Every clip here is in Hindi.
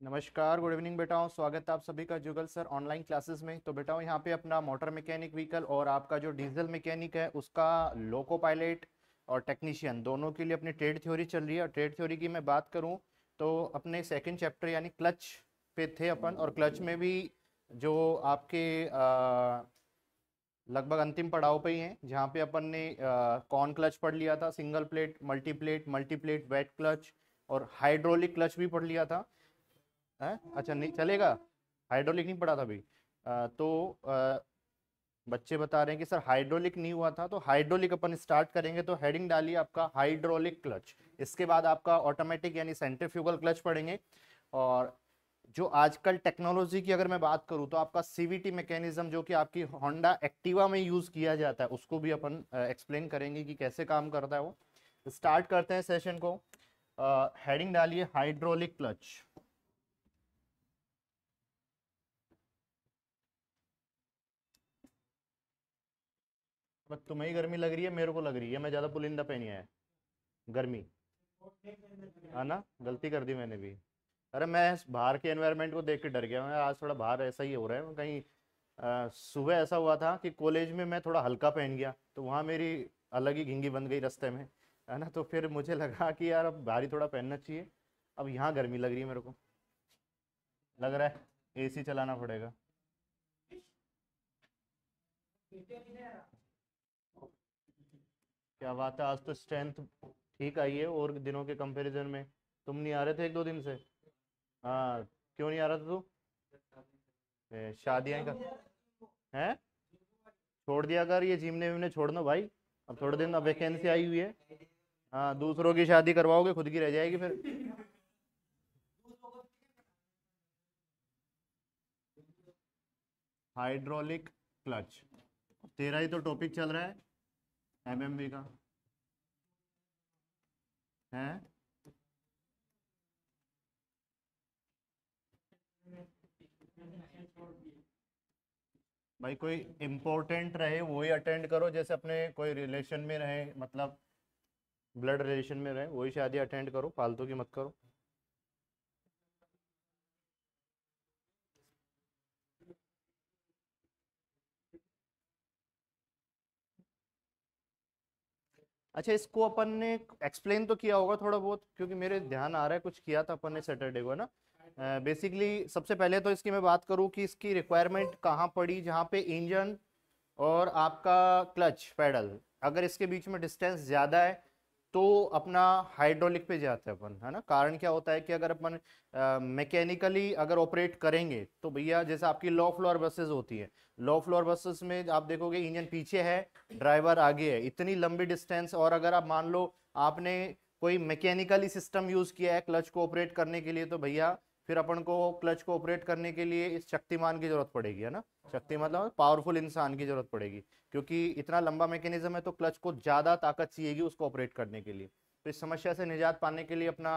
नमस्कार, गुड इवनिंग बेटाओं। स्वागत है आप सभी का जुगल सर ऑनलाइन क्लासेस में। तो बेटाओं, यहाँ पे अपना मोटर मैकेनिक व्हीकल और आपका जो डीजल मैकेनिक है, उसका लोको पायलट और टेक्नीशियन दोनों के लिए अपनी ट्रेड थ्योरी चल रही है। और ट्रेड थ्योरी की मैं बात करूँ तो अपने सेकेंड चैप्टर यानी क्लच पे थे अपन और क्लच में भी जो आपके लगभग अंतिम पड़ाव पे ही हैं, जहाँ पे अपन ने कॉन क्लच पढ़ लिया था? Single plate multi plate multi plate wet clutch और हाइड्रोलिक क्लच भी पढ़ लिया था। है? अच्छा नहीं चलेगा। हाइड्रोलिक नहीं पढ़ा था अभी। तो आ, बच्चे बता रहे हैं कि सर हाइड्रोलिक नहीं हुआ था तो हाइड्रोलिक अपन स्टार्ट करेंगे तो हेडिंग डालिए आपका हाइड्रोलिक क्लच इसके बाद आपका ऑटोमेटिक यानी सेंट्रीफ्यूगल क्लच पड़ेंगे और जो आजकल टेक्नोलॉजी की अगर मैं बात करूँ तो आपका सीवीटी मैकेनिज्म जो कि आपकी होंडा एक्टिवा में यूज़ किया जाता है उसको भी अपन एक्सप्लेन करेंगे कि कैसे काम करता है वो। स्टार्ट करते हैं सेशन को। हेडिंग डालिए हाइड्रोलिक क्लच बस तुम्हें ही गर्मी लग रही है, मेरे को लग रही है। मैं ज़्यादा पुलिंदा पहनी है गर्मी। है ना? गलती कर दी मैंने भी। अरे मैं बाहर के एनवायरनमेंट को देख के डर गया मैं आज थोड़ा बाहर ऐसा ही हो रहा है। कहीं सुबह ऐसा हुआ था कि कॉलेज में मैं थोड़ा हल्का पहन गया तो वहाँ मेरी अलग ही घिंगी बन गई रास्ते में, है ना? तो फिर मुझे लगा कि यार अब भारी थोड़ा पहनना चाहिए। अब यहाँ गर्मी लग रही है मेरे को। लग रहा है एसी चलाना पड़ेगा। क्या बात है? आज तो स्ट्रेंथ ठीक आई है और दिनों के कंपैरिजन में। तुम नहीं आ रहे थे एक दो दिन से? हाँ क्यों नहीं आ रहा था तू? शादियाँ का हैं? छोड़ दिया कर, ये जिमने विमने छोड़ दो भाई। अब थोड़े दिन, अब वैकेंसी आई हुई है। हाँ दूसरों की शादी करवाओगे, खुद की रह जाएगी फिर। हाइड्रोलिक क्लच तेरा ही तो टॉपिक चल रहा है। एमएमवी का? है? भाई, कोई इम्पोर्टेंट रहे, वही अटेंड करो, जैसे अपने कोई रिलेशन में रहे मतलब ब्लड रिलेशन में रहे, वही शादी अटेंड करो फालतू की मत करो। अच्छा इसको अपन ने एक्सप्लेन तो किया होगा थोड़ा बहुत क्योंकि मेरे ध्यान आ रहा है कुछ किया था अपन ने सैटरडे को है ना? बेसिकली uh, सबसे पहले तो इसकी मैं बात करूँ कि इसकी रिक्वायरमेंट कहाँ पड़ी जहाँ पे इंजन और आपका क्लच पैडल अगर इसके बीच में डिस्टेंस ज़्यादा है तो अपना हाइड्रोलिक पे जाते हैं अपन, है ना? कारण क्या होता है कि अगर अपन मैकेनिकली अगर ऑपरेट करेंगे तो भैया जैसे आपकी लो फ्लोर बसेस होती है लो फ्लोर बसेस में आप देखोगे इंजन पीछे है ड्राइवर आगे है, इतनी लंबी डिस्टेंस और अगर आप मान लो आपने कोई मैकेनिकली सिस्टम यूज़ किया है क्लच को ऑपरेट करने के लिए तो भैया फिर अपन को क्लच को ऑपरेट करने के लिए इस शक्तिमान की ज़रूरत पड़ेगी, है ना? शक्ति मतलब पावरफुल इंसान की ज़रूरत पड़ेगी। क्योंकि इतना लंबा मैकेनिज्म है तो क्लच को ज़्यादा ताकत चाहिएगी उसको ऑपरेट करने के लिए। तो इस समस्या से निजात पाने के लिए अपना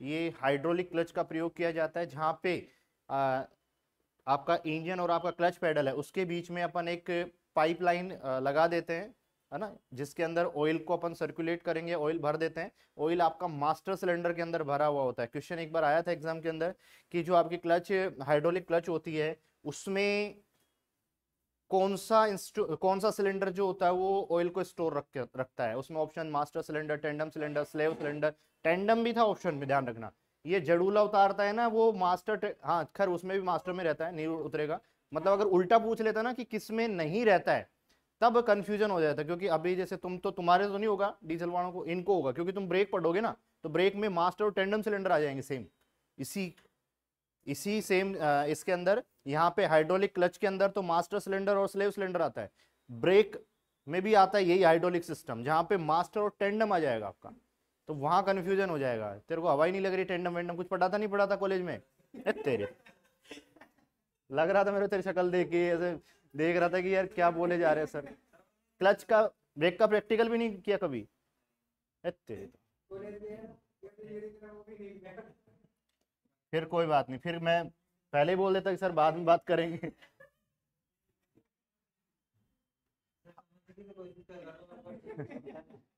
ये हाइड्रोलिक क्लच का प्रयोग किया जाता है जहाँ पे आ, आपका इंजन और आपका क्लच पैडल है उसके बीच में अपन एक पाइपलाइन लगा देते हैं है ना? जिसके अंदर ऑयल को अपन सर्कुलेट करेंगे ऑयल भर देते हैं। ऑयल आपका मास्टर सिलेंडर के अंदर भरा हुआ होता है। क्वेश्चन एक बार आया था एग्ज़ाम के अंदर कि जो आपकी क्लच हाइड्रोलिक क्लच होती है उसमें कौन सा कौन सा सिलेंडर जो होता है वो ऑयल को स्टोर रख, रखता है? उसमें option master cylinder tandem cylinder slave cylinder tandem भी था ऑप्शन में, ध्यान रखना। ये जड़ूला उतारता है ना, वो मास्टर हाँ खैर उसमें भी मास्टर में रहता है, नहीं उतरेगा। मतलब अगर उल्टा पूछ लेता ना कि किसमें नहीं रहता है, तब कंफ्यूजन हो जाता है, क्योंकि अभी जैसे तुम तो तुम्हारे तो नहीं होगा डीजल वालों को, इनको होगा, क्योंकि तुम ब्रेक पढ़ोगे ना तो ब्रेक में मास्टर और टेंडम सिलेंडर आ जाएँगे सेम इसी इसी सेम इसके अंदर, यहाँ पे हाइड्रोलिक क्लच के अंदर तो मास्टर सिलेंडर और स्लेव सिलेंडर आता है। ब्रेक में भी आता है यही हाइड्रोलिक सिस्टम जहाँ पे मास्टर और टेंडम आ जाएगा आपका। तो वहाँ कंफ्यूजन हो जाएगा। तेरे को हवाई नहीं लग रही टेंडम वेंडम कुछ पढ़ा था, नहीं पढ़ा था कॉलेज में? तेरे। लग रहा था मेरे तेरी शक्ल देख के, ऐसे देख रहा था कि यार क्या बोले जा रहे हैं सर। क्लच का ब्रेक का प्रैक्टिकल भी नहीं किया कभी? तेरे। फिर कोई बात नहीं, फिर मैं पहले ही बोल देता कि सर बाद में बात करेंगे।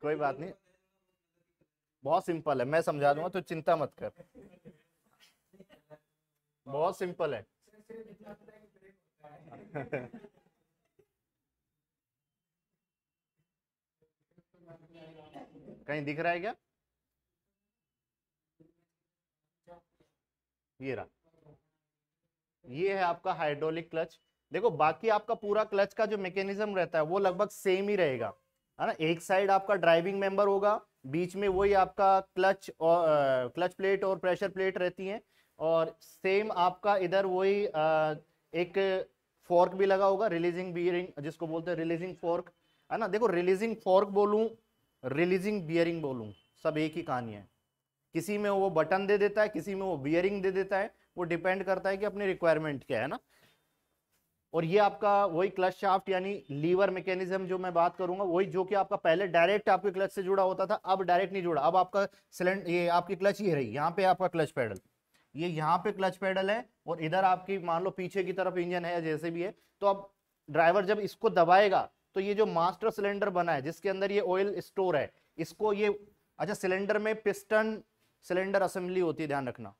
कोई बात नहीं। बहुत सिंपल है, मैं समझा दूँगा तो चिंता मत कर। बहुत सिंपल है। कहीं दिख रहा है क्या? ये रहा। ये है आपका हाइड्रोलिक क्लच देखो, बाकी आपका पूरा क्लच का जो मैकेनिज्म रहता है, वो लगभग सेम ही रहेगा। है ना? एक साइड आपका ड्राइविंग मेंबर होगा, बीच में वही आपका क्लच और क्लच प्लेट और प्रेशर प्लेट रहती है। और सेम आपका इधर वही एक फोर्क भी लगा होगा रिलीजिंग बियरिंग जिसको बोलते हैं रिलीजिंग फोर्क है ना? देखो रिलीजिंग फोर्क बोलूँ रिलीजिंग बियरिंग बोलूँ, सब एक ही कहानी है। किसी में वो बटन दे देता है, किसी में वो बियरिंग दे देता है, वो डिपेंड करता है कि अपनी रिक्वायरमेंट क्या है ना। और ये आपका वही क्लच शाफ्ट यानी लीवर मैकेनिज्म जो मैं बात करूँगा, वही जो कि आपका पहले डायरेक्ट आपके क्लच से जुड़ा होता था, अब डायरेक्ट नहीं जुड़ा। अब आपका सिलेंडर ये आपकी क्लच ही रही, यहाँ पे आपका क्लच पेडल ये यहाँ पे क्लच पेडल है और इधर आपकी, मान लो पीछे की तरफ़ इंजन है जैसे भी है तो अब ड्राइवर जब इसको दबाएगा तो ये जो मास्टर सिलेंडर बना है, जिसके अंदर ये ऑयल स्टोर है, इसको ये अच्छा सिलेंडर में पिस्टन सिलेंडर असेंबली होती है, ध्यान रखना।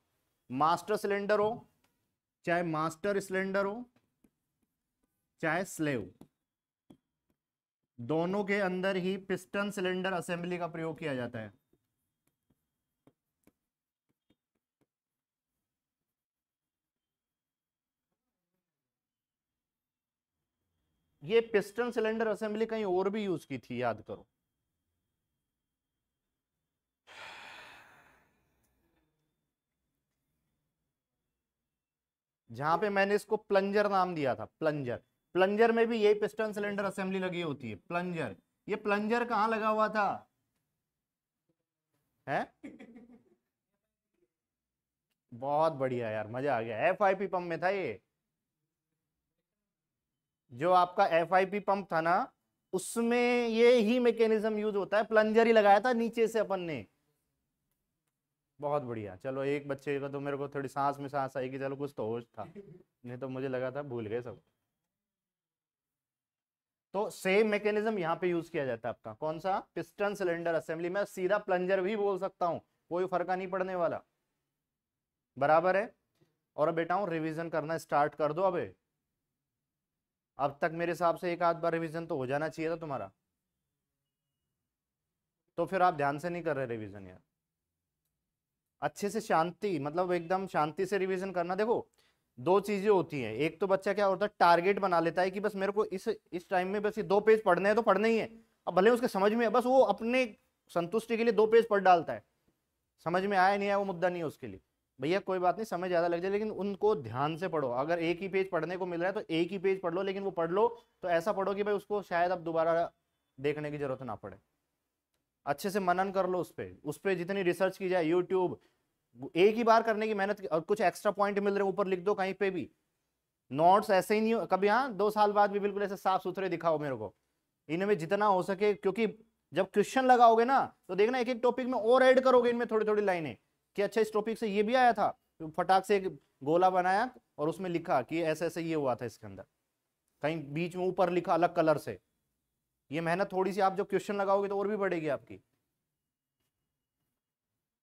मास्टर सिलेंडर हो, चाहे मास्टर सिलेंडर हो, चाहे स्लेव। दोनों के अंदर ही पिस्टन सिलेंडर असेंबली का प्रयोग किया जाता है। ये पिस्टन सिलेंडर असेंबली कहीं और भी यूज़ की थी, याद करो। जहाँ पे मैंने इसको प्लंजर नाम दिया था, प्लंजर। प्लंजर में भी यही पिस्टन सिलेंडर असेंबली लगी होती है, प्लंजर। ये प्लंजर कहाँ लगा हुआ था? है? बहुत बढ़िया यार, मज़ा आ गया। एफ़ आई पी पंप में था ये। जो आपका एफ़ आई पी पंप था ना, उसमें ये ही मैकेनिज्म यूज़ होता है, प्लंजर ही लगाया था नीचे से अपन ने। बहुत बढ़िया। चलो, एक बच्चे का तो मेरे को थोड़ी सांस में सांस आई कि चलो, कुछ तो होश था। नहीं तो मुझे लगा था भूल गए सब। तो सेम मैकेनिज्म यहाँ पे यूज़ किया जाता है आपका। कौन सा? पिस्टन सिलेंडर असेंबली में। सीधा प्लंजर भी बोल सकता हूँ। कोई फ़र्क नहीं पड़ने वाला। बराबर है? और बेटा हूँ रिविजन करना स्टार्ट कर दो अबे। अब तक मेरे हिसाब से एक आध बार रिविजन तो हो जाना चाहिए था तुम्हारा। तो फिर आप ध्यान से नहीं कर रहे रिविजन यार। अच्छे से शांति मतलब एकदम शांति से रिविजन करना। देखो, दो चीज़ें होती हैं। एक तो बच्चा क्या होता है टारगेट बना लेता है कि बस मेरे को इस इस टाइम में बस ये दो पेज पढ़ने हैं तो पढ़ने ही है। अब भले उसके समझ में बस वो अपने संतुष्टि के लिए दो पेज पढ़ डालता है। समझ में आया नहीं आया, वो मुद्दा नहीं है उसके लिए। भैया, कोई बात नहीं, समय ज़्यादा लग जाए, लेकिन उनको ध्यान से पढ़ो। अगर एक ही पेज पढ़ने को मिल रहा है तो एक ही पेज पढ़ लो, लेकिन वो पढ़ लो तो ऐसा पढ़ो कि भाई उसको शायद अब दोबारा देखने की ज़रूरत ना पड़े। अच्छे से मनन कर लो उस पर उस पर जितनी रिसर्च की जाए यूट्यूब एक ही बार करने की मेहनत और कुछ एक्स्ट्रा पॉइंट मिल रहे ऊपर लिख दो कहीं पे भी। नोट्स ऐसे ही नहीं कभी हाँ दो साल बाद भी बिल्कुल ऐसे साफ़ सुथरे दिखाओ मेरे को। इनमें जितना हो सके, क्योंकि जब क्वेश्चन लगाओगे ना तो देखना एक एक टॉपिक में और ऐड करोगे इनमें थोड़ी थोड़ी लाइनें, कि अच्छा इस टॉपिक से ये भी आया था तो फटाक से एक गोला बनाया और उसमें लिखा कि ऐसे ऐसे ये हुआ था इसके अंदर। कहीं बीच में ऊपर लिखा अलग कलर से। ये मेहनत थोड़ी सी आप जब क्वेश्चन लगाओगे तो और भी बढ़ेगी आपकी।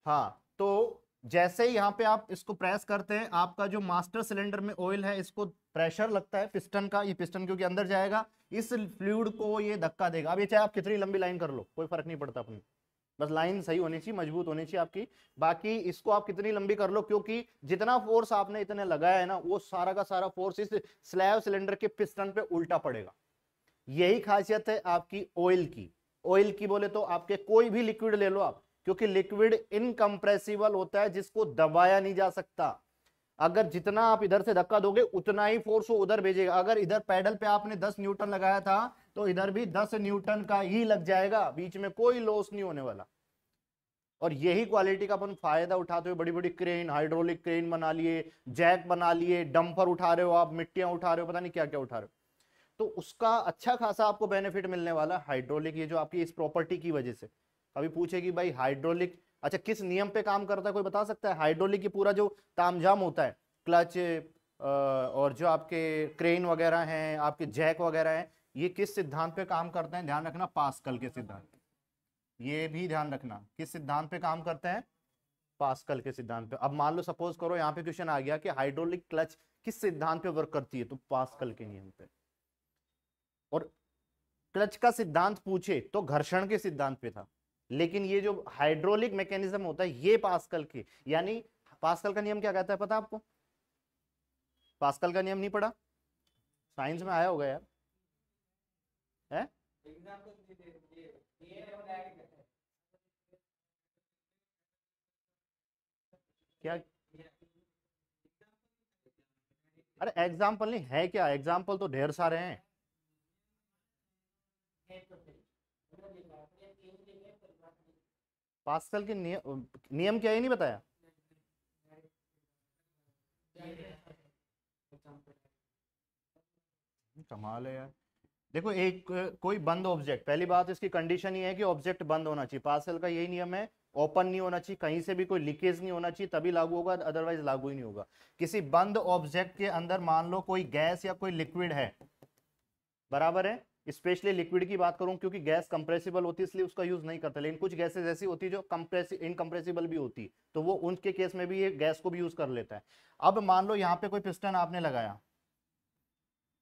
हाँ तो जैसे ही यहाँ पे आप इसको प्रेस करते हैं, आपका जो मास्टर सिलेंडर में ऑयल है, इसको प्रेशर लगता है पिस्टन का, ये पिस्टन क्योंकि अंदर जाएगा, इस फ्लूड को ये धक्का देगा। अब ये चाहे आप कितनी लंबी लाइन कर लो, कोई फ़र्क नहीं पड़ता अपनी। बस लाइन सही होनी चाहिए, मज़बूत होनी चाहिए आपकी। बाकी इसको आप कितनी लंबी कर लो, क्योंकि जितना फोर्स आपने इतने लगाया है ना, वो सारा का सारा फोर्स इस स्लैब सिलेंडर के पिस्टन पे उल्टा पड़ेगा। यही खासियत है आपकी ऑयल की। ऑयल की बोले तो आपके कोई भी लिक्विड ले लो आप, क्योंकि लिक्विड इनकम्प्रेसिबल होता है, जिसको दबाया नहीं जा सकता। अगर जितना आप इधर से धक्का दोगे, उतना ही फोर्स उधर भेजेगा। अगर इधर पैडल पे आपने 10 न्यूटन लगाया था तो इधर भी 10 न्यूटन का ही लग जाएगा। बीच में कोई लॉस नहीं होने वाला। और यही क्वालिटी का अपन फ़ायदा उठाते हुए बड़ी बड़ी क्रेन हाइड्रोलिक क्रेन बना लिए जैक बना लिए डंपर उठा रहे हो आप, मिट्टियाँ उठा रहे हो, पता नहीं क्या क्या उठा रहे हो। तो उसका अच्छा खासा आपको बेनिफिट मिलने वाला हाइड्रोलिक ये जो आपकी इस प्रॉपर्टी की वजह से। कभी पूछे कि भाई हाइड्रोलिक अच्छा किस नियम पे काम करता है? कोई बता सकता है? हाइड्रोलिक की पूरा जो तामझाम होता है क्लच और जो आपके क्रेन वगैरह हैं, आपके जैक वगैरह हैं, ये किस सिद्धांत पे काम करते हैं? ध्यान रखना पास्कल के सिद्धांत ये भी ध्यान रखना, किस सिद्धांत पे काम करते हैं? पास्कल के सिद्धांत पे। अब मान लो सपोज़ करो, यहाँ पे क्वेश्चन आ गया कि हाइड्रोलिक क्लच किस सिद्धांत पे वर्क करती है? तो पास्कल के नियम पे। और क्लच का सिद्धांत पूछे तो घर्षण के सिद्धांत पे था। लेकिन ये जो हाइड्रोलिक मैकेनिज्म होता है, ये पास्कल के, यानी पास्कल का नियम क्या कहता है पता आपको? पास्कल का नियम नहीं पढ़ा? साइंस में आया होगा यार। है? क्या? अरे एग्ज़ाम्पल नहीं, है क्या? एग्ज़ाम्पल तो ढेर सारे हैं। पास्कल के नियम नियम क्या है, नहीं बताया? कमाल है यार। देखो, एक, कोई बंद ऑब्जेक्ट पहली बात इसकी कंडीशन ये है कि ऑब्जेक्ट बंद होना चाहिए। पार्सल का यही नियम है ओपन नहीं होना चाहिए, कहीं से भी कोई लीकेज नहीं होना चाहिए, तभी लागू होगा अदरवाइज़ लागू ही नहीं होगा। किसी बंद ऑब्जेक्ट के अंदर मान लो कोई गैस या कोई लिक्विड है, बराबर है? स्पेशली लिक्विड की बात करूँ, क्योंकि गैस कंप्रेसिबल होती है, इसलिए उसका यूज़ नहीं करते। लेकिन कुछ गैसेज ऐसी होती है जो कंप्रेस, इनकम्प्रेसिबल भी होती तो वो उनके केस में भी ये गैस को भी यूज़ कर लेता है। अब मान लो यहाँ पे कोई पिस्टन आपने लगाया,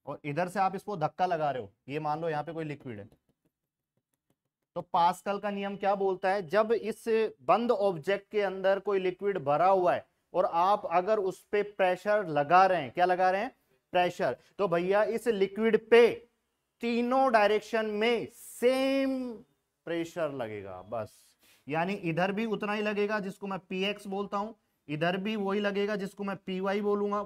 और इधर से आप इसको धक्का लगा रहे हो, ये मान लो यहाँ पे कोई लिक्विड है। तो पास्कल का नियम क्या बोलता है? जब इस बंद ऑब्जेक्ट के अंदर कोई लिक्विड भरा हुआ है, और आप अगर उस पर प्रेशर लगा रहे हैं, क्या लगा रहे हैं? प्रेशर। तो भैया, इस लिक्विड पे तीनों डायरेक्शन में सेम प्रेशर लगेगा, बस। यानी इधर भी उतना ही लगेगा जिसको मैं पी एक्स बोलता हूँ, इधर भी वही लगेगा जिसको मैं पी वाई बोलूँगा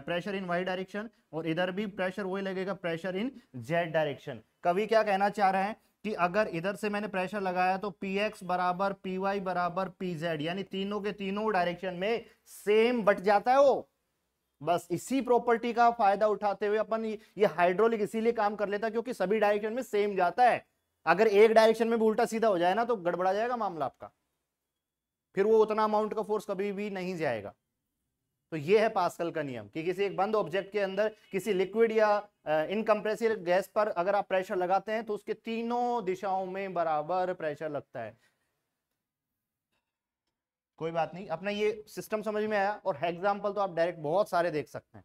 प्रेशर इन वाई डायरेक्शन और इधर भी प्रेशर वही लगेगा प्रेशर इन जेड डायरेक्शन कभी क्या कहना चाह रहे हैं कि अगर इधर से मैंने प्रेशर लगाया तो पी एक्स बराबर पी वाई बराबर पी जेड यानी तीनों के तीनों डायरेक्शन में सेम बट जाता है वो। बस इसी प्रॉपर्टी का फ़ायदा उठाते हुए अपन ये हाइड्रोलिक इसीलिए काम कर लेता क्योंकि सभी डायरेक्शन में सेम जाता है। अगर एक डायरेक्शन में भी उल्टा सीधा हो जाए ना तो गड़बड़ा जाएगा मामला आपका। फिर वो उतना अमाउंट का फोर्स कभी भी नहीं जाएगा। तो ये है पास्कल का नियम कि किसी एक बंद ऑब्जेक्ट के अंदर किसी लिक्विड या इनकम्प्रेसिव गैस पर अगर आप प्रेशर लगाते हैं तो उसके तीनों दिशाओं में बराबर प्रेशर लगता है। कोई बात नहीं। अपना ये सिस्टम समझ में आया और एग्ज़ाम्पल तो आप डायरेक्ट बहुत सारे देख सकते हैं।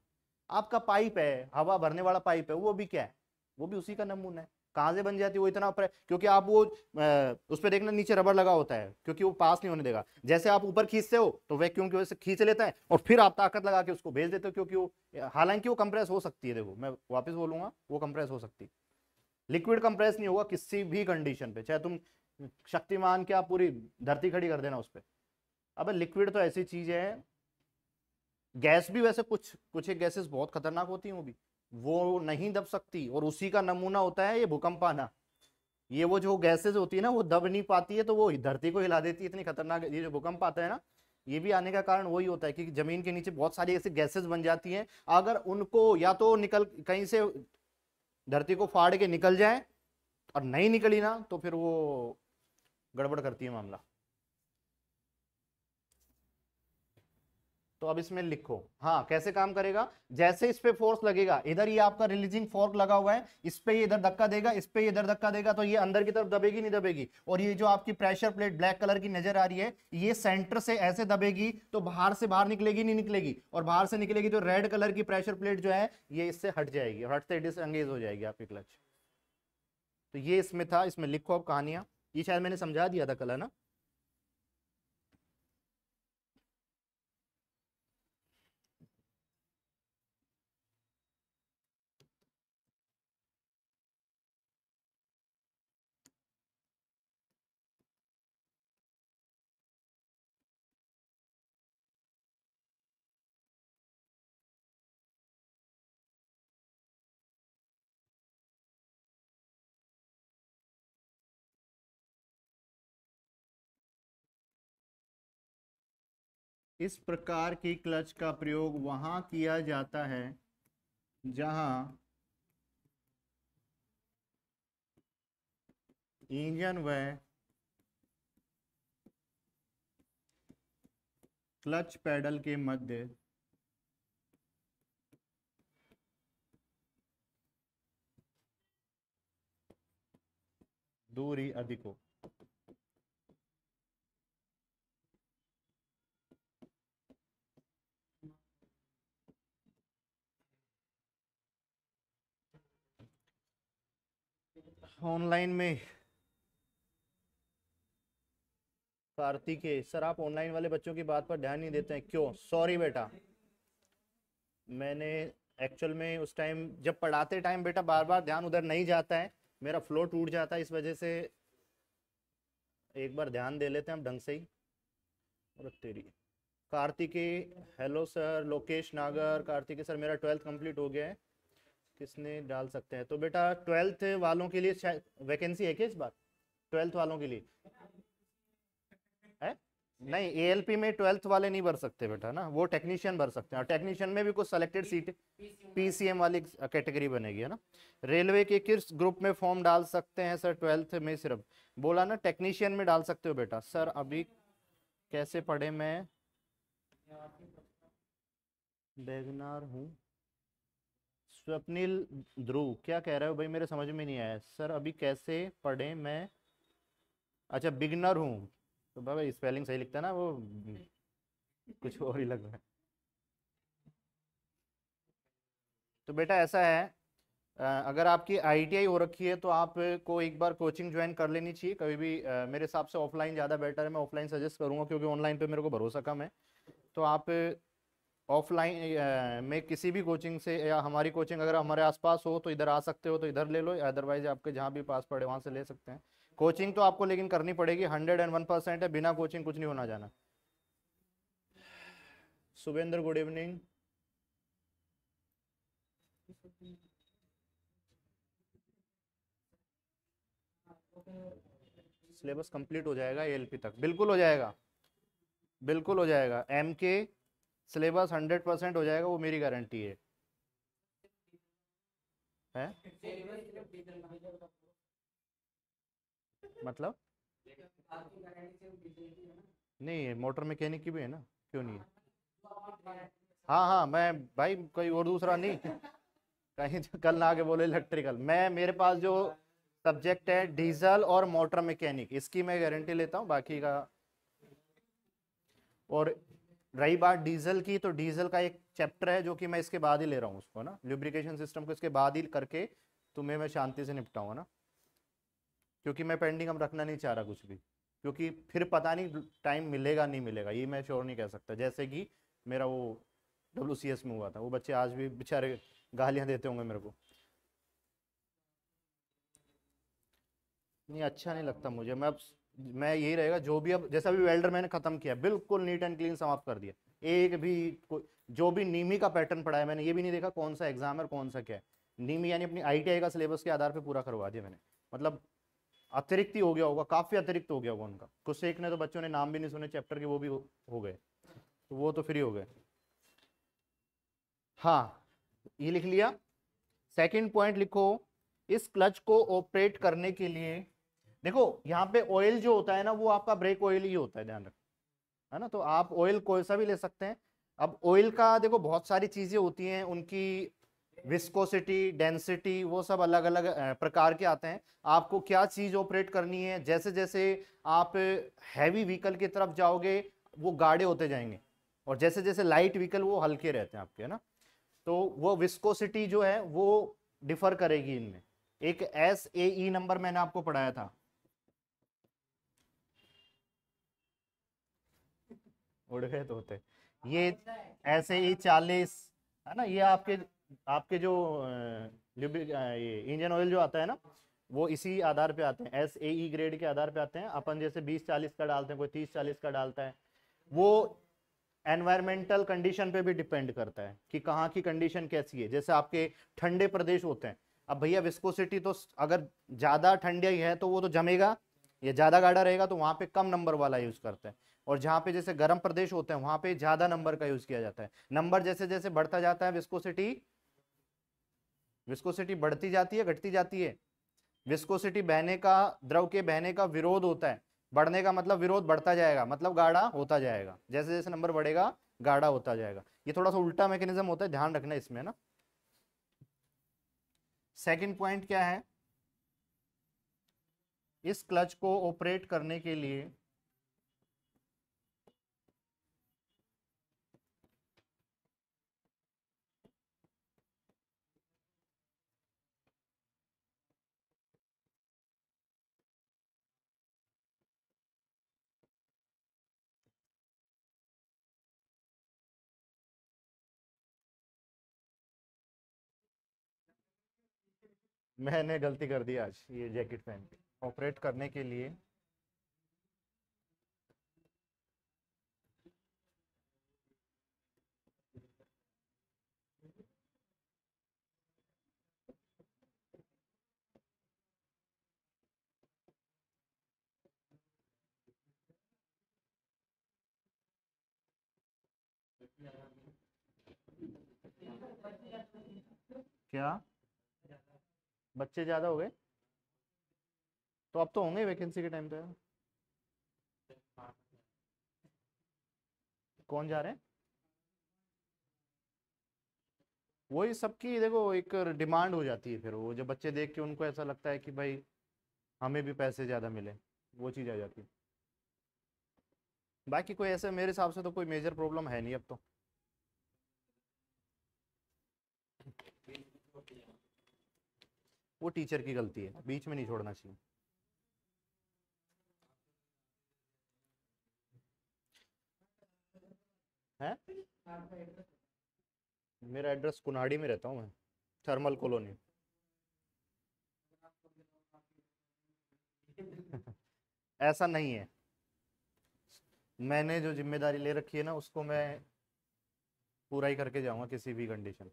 आपका पाइप है, हवा भरने वाला पाइप है, वो भी क्या है? वो भी उसी का नमूना है। कहाँ से बन जाती है? वो इतना ऊपर है। क्योंकि आप वो उस पर देखना नीचे रबर लगा होता है, क्योंकि वो पास नहीं होने देगा। जैसे आप ऊपर खींचते हो तो वैक्यूम की वजह से खींच लेता है और फिर आप ताकत लगा के उसको भेज देते हो, क्योंकि वो, हालाँकि वो कंप्रेस हो सकती है। देखो, मैं वापस बोलूँगा, वो कंप्रेस हो सकती है। लिक्विड कंप्रेस नहीं होगा किसी भी कंडीशन पे, चाहे तुम शक्तिमान क्या पूरी धरती खड़ी कर देना उस पर अब लिक्विड तो ऐसी चीज़ है। गैस भी वैसे कुछ कुछ एक गैसेस बहुत खतरनाक होती हैं, वो भी। वो नहीं दब सकती और उसी का नमूना होता है ये भूकंप आना। ये वो जो गैसेस होती है ना, वो दब नहीं पाती है तो वो धरती को हिला देती है इतनी खतरनाक। ये जो भूकंप आता है ना, ये भी आने का कारण वही होता है कि ज़मीन के नीचे बहुत सारी ऐसी गैसेज बन जाती हैं। अगर उनको या तो निकल, कहीं से धरती को फाड़ के निकल जाए और नहीं निकली ना तो फिर वो गड़बड़ करती है मामला। तो अब इसमें लिखो। हाँ कैसे काम करेगा? जैसे इस पे फोर्स लगेगा, इधर ये आपका रिलीजिंग फोर्क लगा हुआ है, इस पे ये इधर धक्का देगा, इस पे ये इधर धक्का देगा तो ये अंदर की तरफ़ दबेगी, नहीं दबेगी? और ये जो आपकी प्रेशर प्लेट ब्लैक कलर की नज़र आ रही है, ये सेंटर से ऐसे दबेगी तो बाहर से बाहर निकलेगी, नहीं निकलेगी? और बाहर से निकलेगी तो रेड कलर की प्रेशर प्लेट जो है, ये इससे हट जाएगी हट हटते डिसंगेज हो जाएगी आपकी क्लच तो ये इसमें था, इसमें लिखो अब कहानियाँ। ये शायद मैंने समझा दिया था कल है ना? इस प्रकार की क्लच का प्रयोग वहाँ किया जाता है, जहाँ इंजन व क्लच पैडल के मध्य दूरी अधिक हो। ऑनलाइन में। कार्तिकेय सर, आप ऑनलाइन वाले बच्चों की बात पर ध्यान नहीं देते हैं। क्यों? सॉरी बेटा। मैंने एक्चुअल में उस टाइम जब पढ़ाते टाइम बेटा बार बार ध्यान उधर नहीं जाता है। मेरा फ्लो टूट जाता है, इस वजह से एक बार ध्यान दे लेते हैं हम ढंग से ही। और तेरी। Kartikeya hello sir Lokesh Nagar. Kartikeya sir मेरा ट्वेल्थ कंप्लीट हो गया है। किसने डाल सकते हैं? तो बेटा ट्वेल्थ वालों के लिए वैकेंसी है क्या इस बार? ट्वेल्थ वालों के लिए? है? नहीं एएलपी में ट्वेल्थ वाले नहीं भर सकते बेटा ना, वो टेक्नीशियन भर सकते हैं। और टेक्नीशियन में भी कुछ सेलेक्टेड सीट पीसीएम वाली कैटेगरी बनेगी, है ना? रेलवे के किस ग्रुप में फॉर्म डाल सकते हैं सर ट्वेल्थ में सिर्फ़? बोला ना टेक्नीशियन में डाल सकते हो बेटा। सर अभी कैसे पढ़े मैं? बेगनार हूँ। स्वप्निल ध्रुव क्या कह रहे हो भाई? मेरे समझ में नहीं आया। सर अभी कैसे पढ़े? मैं अच्छा बिगनर हूँ। तो भाई स्पेलिंग सही लिखता ना वो? कुछ और ही लग रहा है। तो बेटा ऐसा है अगर आपकी आईटीआई हो रखी है तो आपको एक बार कोचिंग ज्वाइन कर लेनी चाहिए। कभी भी मेरे हिसाब से ऑफलाइन ज़्यादा बेटर है। मैं ऑफलाइन सजेस्ट करूँगा क्योंकि ऑनलाइन पे मेरे को भरोसा कम है। तो आप ऑफलाइन में किसी भी कोचिंग से या हमारी कोचिंग अगर हमारे आसपास हो तो इधर आ सकते हो तो इधर ले लो, अदरवाइज़ आपके जहाँ भी पास पड़े वहाँ से ले सकते हैं। कोचिंग तो आपको लेकिन करनी पड़ेगी, हंड्रेड एंड वन परसेंट है, बिना कोचिंग कुछ नहीं होना जाना। Subhendra, good evening. Syllabus complete हो जाएगा एएलपी तक। बिल्कुल हो जाएगा। बिल्कुल हो जाएगा। एम के सिलेबस हंड्रेड परसेंट हो जाएगा, वो मेरी गारंटी है। है? मतलब? नहीं, मोटर मैकेनिक की भी है ना, क्यों नहीं है? हाँ हाँ मैं, भाई, कोई और दूसरा नहीं। कहीं कल ना आगे बोले इलेक्ट्रिकल मैं, मेरे पास जो सब्जेक्ट है डीजल और मोटर मैकेनिक इसकी मैं गारंटी लेता हूँ, बाकी का और रही बात डीजल की तो डीजल का एक चैप्टर है जो कि मैं इसके बाद ही ले रहा हूँ उसको ना? लुब्रिकेशन सिस्टम को इसके बाद ही करके तुम्हें मैं शांति से निपटाऊँगा ना? क्योंकि मैं पेंडिंग अब रखना नहीं चाह रहा कुछ भी, क्योंकि फिर पता नहीं टाइम मिलेगा, नहीं मिलेगा, ये मैं श्योर नहीं कह सकता। जैसे कि मेरा वो डब्ल्यूसीएस में हुआ था, वो बच्चे आज भी बेचारे गालियाँ देते होंगे मेरे को। नहीं अच्छा नहीं लगता मुझे, मैं अब मैं यही रहेगा, जो भी अब, जैसा भी वेल्डर मैंने खत्म किया, बिल्कुल नीट एंड क्लीन समाप्त कर दिया। एक भी जो भी नीमी का पैटर्न पढ़ा है, मैंने ये भी नहीं देखा कौन सा एग्ज़ाम है कौन सा क्या है। नीमी यानी अपनी आई का सिलेबस के आधार पर पूरा करवा दिया मैंने। मतलब अतिरिक्त ही हो गया होगा, काफ़ी अतिरिक्त हो गया होगा उनका। कुछ एक ने तो बच्चों ने नाम भी नहीं सुने चैप्टर के वो भी हो गए। तो वो तो फ्री हो गए। हाँ ये लिख लिया। सेकंड पॉइंट लिखो, इस क्लच को ऑपरेट करने के लिए देखो, यहाँ पे ऑयल जो होता है ना, वो आपका ब्रेक ऑयल ही होता है, ध्यान रखो। है ना? तो आप ऑयल कोई सा भी ले सकते हैं। अब ऑयल का देखो, बहुत सारी चीज़ें होती हैं, उनकी विस्कोसिटी डेंसिटी वो सब अलग अलग प्रकार के आते हैं। आपको क्या चीज़ ऑपरेट करनी है? जैसे जैसे आप हैवी व्हीकल की तरफ़ जाओगे, वो गाढ़े होते जाएँगे। और जैसे जैसे लाइट व्हीकल वो हल्के रहते हैं आपके, है ना? तो वो विस्कोसिटी जो है, वो डिफर करेगी इनमें। एक एस ए ई नंबर मैंने आपको पढ़ाया था। उड़ गए तो होते। ये ऐसे ही चालीस है ना ये आपके आपके जो ये इंजन ऑयल जो आता है ना वो इसी आधार पे आते हैं। एस ए ई ग्रेड के आधार पे आते हैं। अपन जैसे 20 40 का डालते हैं कोई 30 40 का डालता है। वो एनवायरमेंटल कंडीशन पे भी डिपेंड करता है कि कहाँ की कंडीशन कैसी है। जैसे आपके ठंडे प्रदेश होते हैं। अब भैया विस्कोसिटी तो अगर ज़्यादा ठंडा ही है तो वो तो जमेगा या ज़्यादा गाढ़ा रहेगा तो वहाँ पे कम नंबर वाला यूज़ करते हैं। और जहाँ पे जैसे गर्म प्रदेश होते हैं, वहाँ पे ज़्यादा नंबर का यूज़ किया जाता है। नंबर जैसे जैसे बढ़ता जाता है विस्कोसिटी विस्कोसिटी बढ़ती जाती है, घटती जाती है। विस्कोसिटी बहने का, द्रव के बहने का विरोध होता है। बढ़ने का मतलब विरोध बढ़ता जाएगा मतलब गाढ़ा होता जाएगा। जैसे जैसे नंबर बढ़ेगा, गाढ़ा होता जाएगा। ये थोड़ा सा उल्टा मैकेनिज्म होता है, ध्यान रखना इसमें ना? सेकंड पॉइंट क्या है? इस क्लच को ऑपरेट करने के लिए मैंने गलती कर दी आज ये जैकेट पहन के। ऑपरेट करने के लिए। क्या? बच्चे ज़्यादा हो गए? तो अब तो होंगे वैकेंसी के टाइम पे। यार कौन जा रहे हैं? वही सबकी, देखो, एक डिमांड हो जाती है फिर वो, जब बच्चे देख के उनको ऐसा लगता है कि भाई, हमें भी पैसे ज़्यादा मिले, वो चीज़ आ जाती है। बाकी कोई ऐसे, मेरे हिसाब से तो कोई मेजर प्रॉब्लम है नहीं अब तो। वो टीचर की गलती है, बीच में नहीं छोड़ना चाहिए। है? मेरा एड्रेस कुन्हाड़ी में रहता हूँ मैं, थर्मल कॉलोनी। ऐसा नहीं है। मैंने जो ज़िम्मेदारी ले रखी है ना, उसको मैं पूरा ही करके जाऊँगा किसी भी कंडीशन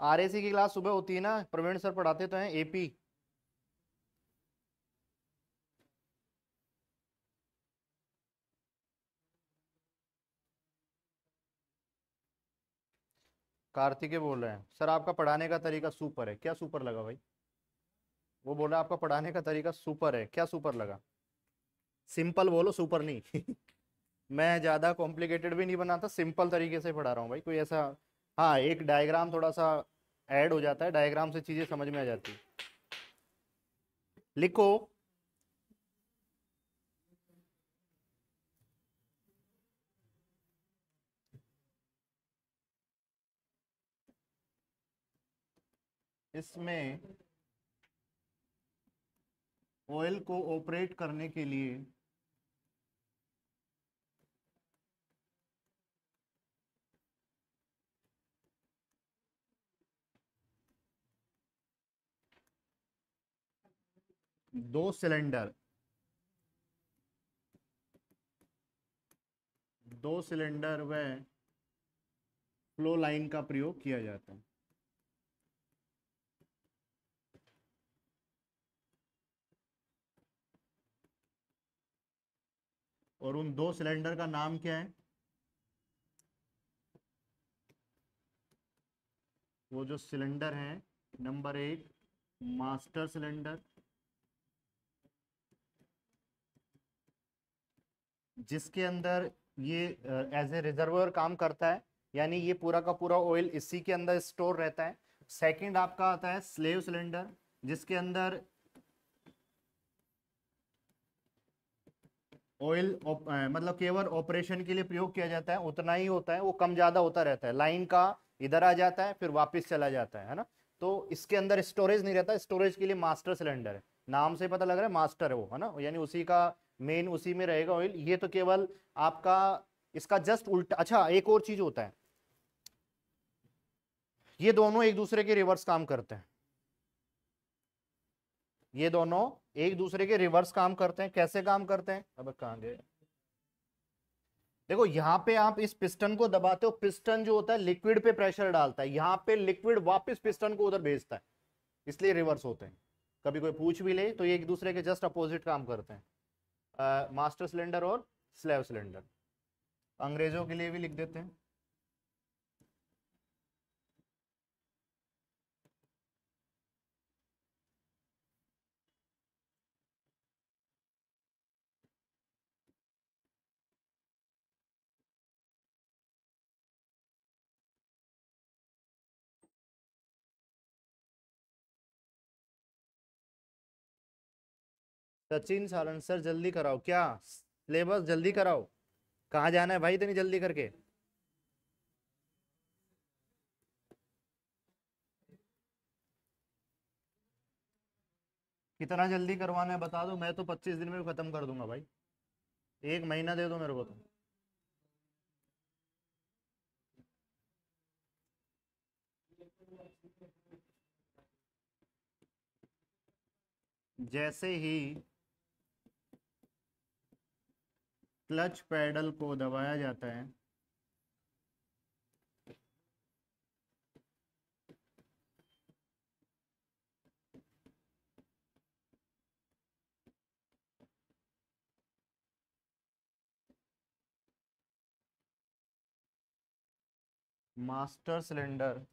आरएसी की क्लास सुबह होती है ना? प्रवीण सर पढ़ाते तो हैं, एपी। कार्तिके बोल रहे हैं। सर, आपका पढ़ाने का तरीका सुपर है। क्या सुपर लगा भाई? वो बोल रहा है, आपका पढ़ाने का तरीका सुपर है। क्या सुपर लगा? सिंपल बोलो, सुपर नहीं। मैं ज़्यादा कॉम्प्लिकेटेड भी नहीं बनाता सिंपल तरीके से पढ़ा रहा हूँ भाई। कोई ऐसा हाँ एक डायग्राम थोड़ा सा ऐड हो जाता है डायग्राम से चीज़ें समझ में आ जाती लिखो। इसमें ऑयल को ऑपरेट करने के लिए दो सिलेंडर। दो सिलेंडर व फ्लो लाइन का प्रयोग किया जाता है। और उन दो सिलेंडर का नाम क्या है? वो जो सिलेंडर है, नंबर एक, मास्टर सिलेंडर जिसके अंदर ये एज ए रिजर्वर काम करता है, यानी ये पूरा का पूरा ऑयल इसी के अंदर स्टोर रहता है। सेकंड आपका आता है स्लेव सिलेंडर जिसके अंदर ऑयल मतलब केवल ऑपरेशन के लिए प्रयोग किया जाता है, उतना ही होता है, वो कम ज़्यादा होता रहता है। लाइन का इधर आ जाता है, फिर वापस चला जाता है है ना? तो इसके अंदर स्टोरेज नहीं रहता स्टोरेज के लिए मास्टर सिलेंडर है। नाम से पता लग रहा है मास्टर है वो, है ना? यानी उसी का मेन उसी में रहेगा ऑयल ये तो केवल आपका इसका जस्ट उल्टा अच्छा एक और चीज़ होता है। ये दोनों एक दूसरे के रिवर्स काम करते हैं। ये दोनों एक दूसरे के रिवर्स काम करते हैं। कैसे काम करते हैं? अब कहाँ गए? देखो यहाँ पे आप इस पिस्टन को दबाते हो पिस्टन जो होता है लिक्विड पे प्रेशर डालता है। यहाँ पे लिक्विड वापस पिस्टन को उधर भेजता है। इसलिए रिवर्स होते हैं। कभी कोई पूछ भी ले तो ये एक दूसरे के जस्ट अपोजिट काम करते हैं। मास्टर सिलेंडर और स्लैब सिलेंडर अंग्रेज़ों के लिए भी लिख देते हैं। सचिन सारण सर जल्दी कराओ। क्या? सिलेबस जल्दी कराओ। कहाँ जाना है भाई इतनी जल्दी करके? कितना जल्दी करवाना है बता दो। मैं तो 25 दिन में खत्म कर दूँगा भाई। एक महीना दे दो मेरे को तुम जैसे ही क्लच पैडल को दबाया जाता है। Master cylinder.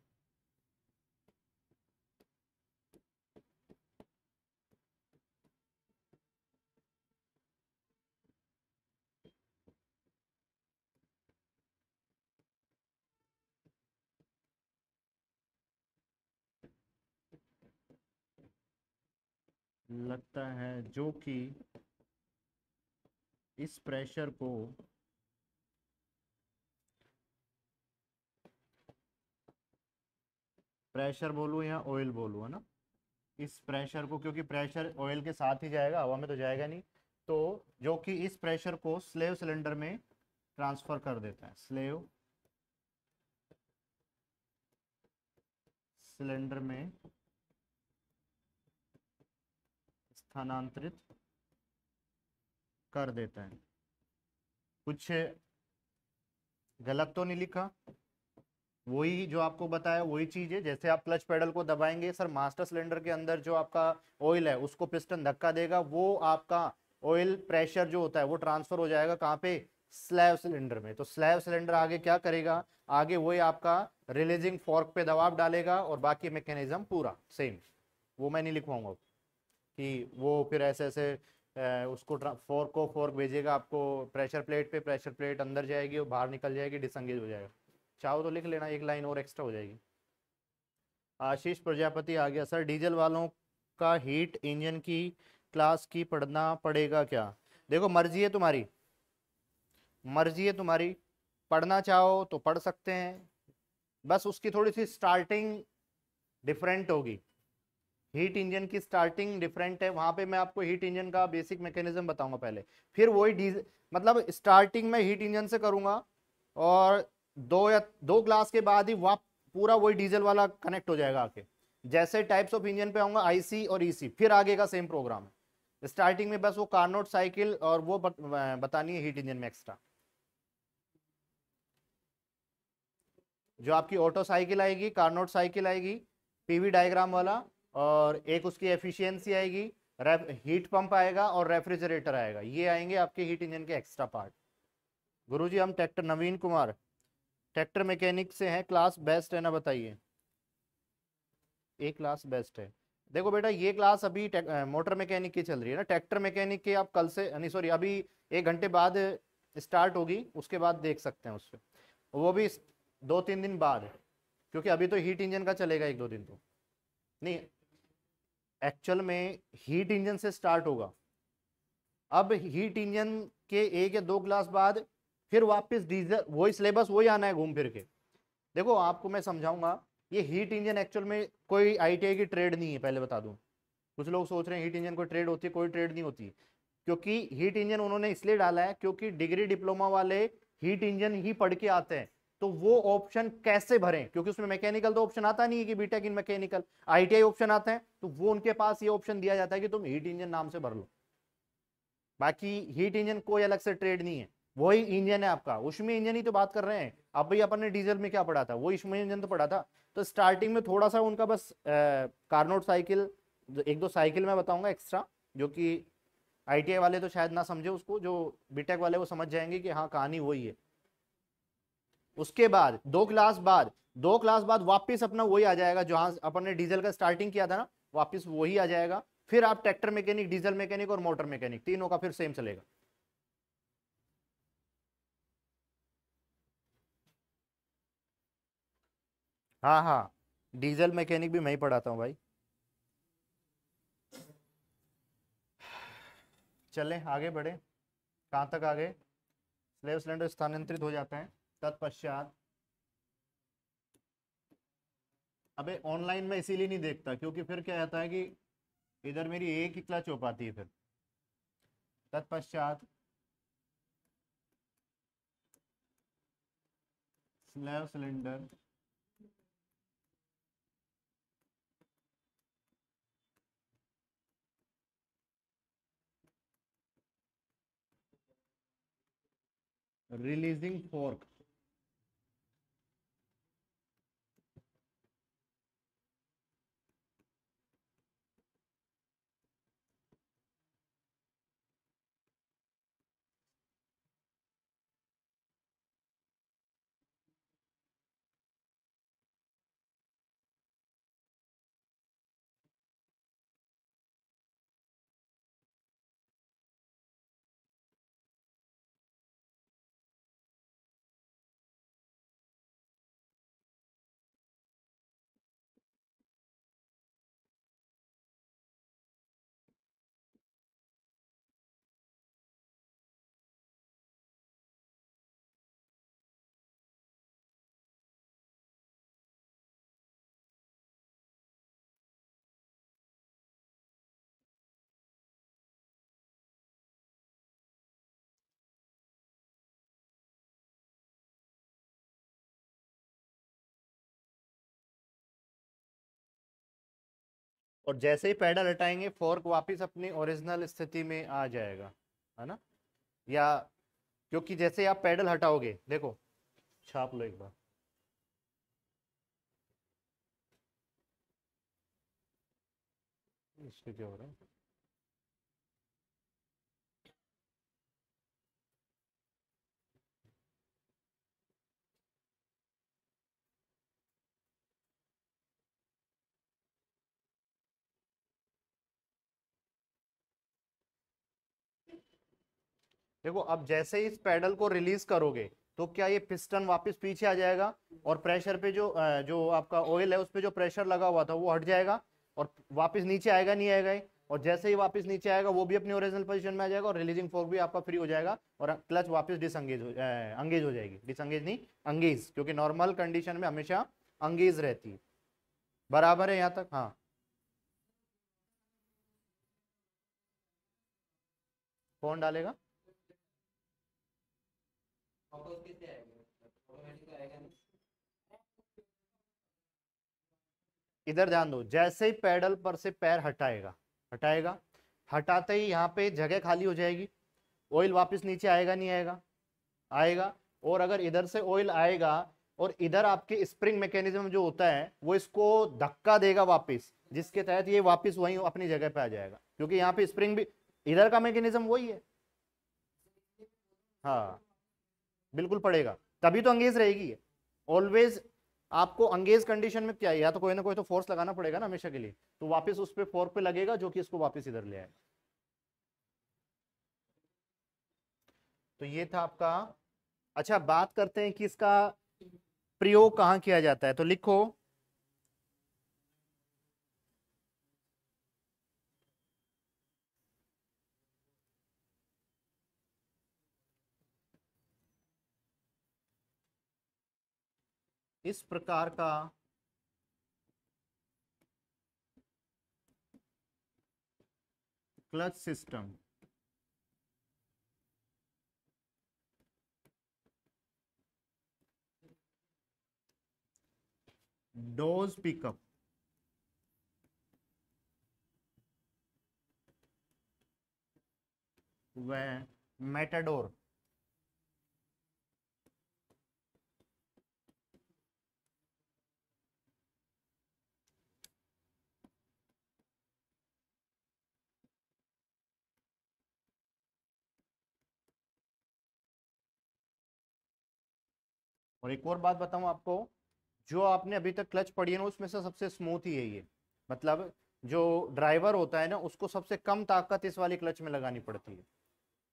लगता है जो कि इस प्रेशर को प्रेशर बोलूँ या ऑयल बोलूँ, है ना? इस प्रेशर को, क्योंकि प्रेशर ऑयल के साथ ही जाएगा, हवा में तो जाएगा नहीं तो जो कि इस प्रेशर को स्लेव सिलेंडर में ट्रांसफ़र कर देता है। स्लेव सिलेंडर में स्थानांतरित कर देता है। कुछ गलत तो नहीं लिखा। वही जो आपको बताया, वही चीज़ है। जैसे आप क्लच पेडल को दबाएँगे, सर, मास्टर सिलेंडर के अंदर जो आपका ऑयल है, उसको पिस्टन धक्का देगा, वो आपका ऑयल प्रेशर जो होता है, वो ट्रांसफ़र हो जाएगा कहाँ पे? स्लैब सिलेंडर में। तो स्लैब सिलेंडर आगे क्या करेगा? आगे वही आपका रिलीजिंग फॉर्क पे दबाव डालेगा और बाकी मैकेनिज्म पूरा सेम वो मैं नहीं लिखवाऊँगा। कि वो फिर ऐसे ऐसे उसको फोर्क को फोर्क भेजेगा, आपको प्रेशर प्लेट पे प्रेशर प्लेट अंदर जाएगी और बाहर निकल जाएगी डिसंगेज हो जाएगा। चाहो तो लिख लेना, एक लाइन और एक्स्ट्रा हो जाएगी। आशीष प्रजापति आ गया। सर, डीजल वालों का हीट इंजन की क्लास की पढ़ना पड़ेगा क्या? देखो, मर्ज़ी है तुम्हारी। मर्ज़ी है तुम्हारी। पढ़ना चाहो तो पढ़ सकते हैं। बस उसकी थोड़ी सी स्टार्टिंग डिफरेंट होगी। हीट इंजन की स्टार्टिंग डिफरेंट है वहाँ पे मैं आपको हीट इंजन का बेसिक मैकेनिज्म बताऊँगा पहले। फिर वही डीजल मतलब स्टार्टिंग में हीट इंजन से करूँगा और दो या दो क्लास के बाद ही वह पूरा वही डीजल वाला कनेक्ट हो जाएगा आके। जैसे टाइप्स ऑफ़ इंजन पे आऊँगा आईसी और ईसी फिर आगे का सेम प्रोग्राम है। स्टार्टिंग में बस वो कार्नोट साइकिल और वो बत, बतानी है हीट इंजन में एक्स्ट्रा जो आपकी ऑटो साइकिल आएगी कार्नोट साइकिल आएगी पीवी डायग्राम वाला और एक उसकी एफिशिएंसी आएगी हीट पंप आएगा और रेफ्रिजरेटर आएगा। ये आएँगे आपके हीट इंजन के एक्स्ट्रा पार्ट गुरुजी, हम tractor Naveen Kumar tractor mechanic से हैं। क्लास बेस्ट है ना बताइए? ए क्लास बेस्ट है। देखो बेटा, ये क्लास अभी मोटर मैकेनिक की चल रही है ना। ट्रैक्टर मैकेनिक की आप कल से, नहीं सॉरी अभी एक घंटे बाद स्टार्ट होगी, उसके बाद देख सकते हैं उससे वो भी दो तीन दिन बाद, क्योंकि अभी तो हीट इंजन का चलेगा एक दो दिन तो। नहीं एक्चुअल में हीट इंजन से स्टार्ट होगा। अब हीट इंजन के एक या दो क्लास बाद फिर वापस डीजल, वही सिलेबस वही आना है घूम फिर के। देखो, आपको मैं समझाऊँगा, ये हीट इंजन एक्चुअल में कोई आईटीआई की ट्रेड नहीं है, पहले बता दूँ। कुछ लोग सोच रहे हैं हीट इंजन कोई ट्रेड होती है, कोई ट्रेड नहीं होती। क्योंकि हीट इंजन उन्होंने इसलिए डाला है क्योंकि डिग्री डिप्लोमा वाले हीट इंजन ही पढ़ के आते हैं। तो वो ऑप्शन कैसे भरें? क्योंकि उसमें मैकेनिकल तो ऑप्शन आता नहीं है कि B Tech in mechanical ITI option आता है तो वो उनके पास ये ऑप्शन दिया जाता है कि तुम हीट इंजन नाम से भर लो। बाकी हीट इंजन कोई अलग से ट्रेड नहीं है। वही इंजन है आपका। उसमें इंजन ही तो बात कर रहे हैं। अब भाई अपन ने डीजल में क्या पढ़ा था? वो इसमें इंजन तो पढ़ा था। तो स्टार्टिंग में थोड़ा सा उनका बस कार्नोट साइकिल एक दो साइकिल मैं बताऊँगा एक्स्ट्रा जो कि आईटीआई वाले तो शायद ना समझे उसको, जो बीटेक वाले वो समझ जाएँगे कि हाँ कहानी वही है। उसके बाद, दो क्लास बाद, दो क्लास बाद वापस अपना वही आ जाएगा, जहाँ अपन ने डीजल का स्टार्टिंग किया था ना, वापस वही आ जाएगा। फिर आप ट्रैक्टर मैकेनिक डीजल मैकेनिक और मोटर मैकेनिक तीनों का फिर सेम चलेगा। हाँ हाँ डीजल मैकेनिक भी मैं ही पढ़ाता हूँ भाई। चलें, आगे बढ़े। कहाँ तक आगे? स्लेव सिलेंडर स्थानांतरित हो जाते है। तत्पश्चात। अबे ऑनलाइन में इसीलिए नहीं देखता, क्योंकि फिर क्या रहता है कि इधर मेरी एक ही क्लच हो पाती है फिर। तत्पश्चात। स्लैब सिलेंडर रिलीजिंग फोर्क और जैसे ही पैडल हटाएँगे फोर्क वापस अपनी ओरिजिनल स्थिति में आ जाएगा, है ना? या क्योंकि जैसे आप पैडल हटाओगे, देखो, छाप लो एक बार। इससे क्या हो रहा है? देखो, अब जैसे ही इस पैडल को रिलीज़ करोगे तो क्या ये पिस्टन वापस पीछे आ जाएगा? और प्रेशर पे जो जो आपका ऑयल है, उस पर जो प्रेशर लगा हुआ था, वो हट जाएगा और वापस नीचे आएगा, नहीं आएगा और जैसे ही वापस नीचे आएगा, वो भी अपनी ओरिजिनल पोजीशन में आ जाएगा और रिलीजिंग फोर्क भी आपका फ्री हो जाएगा और क्लच वापस डिसंगेज हो अंगेज हो जाएगी। डिसंगेज नहीं अंगेज क्योंकि नॉर्मल कंडीशन में हमेशा अंगेज रहती है। बराबर है यहाँ तक? हाँ। कौन डालेगा? इधर ध्यान दो, जैसे ही पैडल पर से पैर हटाएगा हटाएगा, हटाते ही यहाँ पे जगह खाली हो जाएगी ऑयल वापस नीचे आएगा, नहीं आएगा आएगा, और अगर इधर से ऑयल आएगा, और इधर आपके स्प्रिंग मैकेनिज्म जो होता है, वो इसको धक्का देगा वापस, जिसके तहत ये वापस वहीं अपनी जगह पे आ जाएगा, क्योंकि यहाँ पे स्प्रिंग भी, इधर का मैकेनिज्म वही है। हाँ। बिल्कुल पड़ेगा। तभी तो अंगेज रहेगी ऑलवेज आपको अंगेज कंडीशन में क्या है या तो कोई ना कोई तो फोर्स लगाना पड़ेगा ना हमेशा के लिए। तो वापस उस पर फोर्क पे लगेगा जो कि इसको वापस इधर ले आएगा तो ये था आपका। अच्छा बात करते हैं कि इसका प्रयोग कहाँ किया जाता है। तो लिखो इस प्रकार का क्लच सिस्टम डोज पिकअप व मेटाडोर और एक और बात बताऊँ आपको, जो आपने अभी तक क्लच पड़ी है ना, उसमें से सबसे स्मूथ ही है ये। मतलब जो ड्राइवर होता है ना, उसको सबसे कम ताकत इस वाली क्लच में लगानी पड़ती है।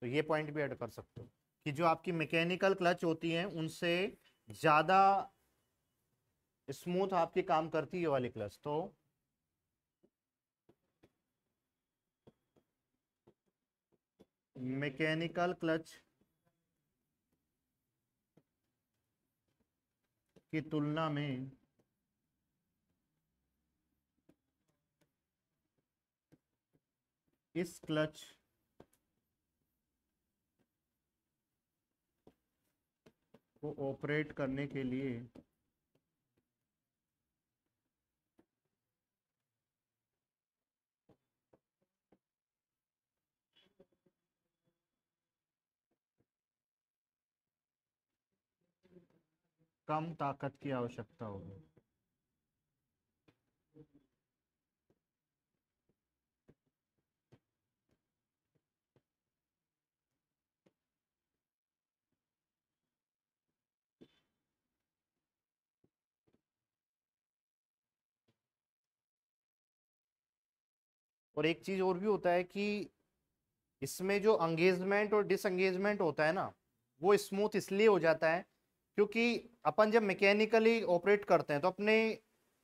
तो ये पॉइंट भी ऐड कर सकते हो कि जो आपकी मैकेनिकल क्लच होती है, उनसे ज़्यादा स्मूथ आपकी काम करती है वाली क्लच तो मैकेनिकल क्लच की तुलना में इस क्लच को ऑपरेट करने के लिए कम ताकत की आवश्यकता होगी। और एक चीज़ और भी होता है कि इसमें जो अंगेजमेंट और डिसंगेजमेंट होता है ना, वो स्मूथ इसलिए हो जाता है क्योंकि अपन जब मैकेनिकली ऑपरेट करते हैं तो अपने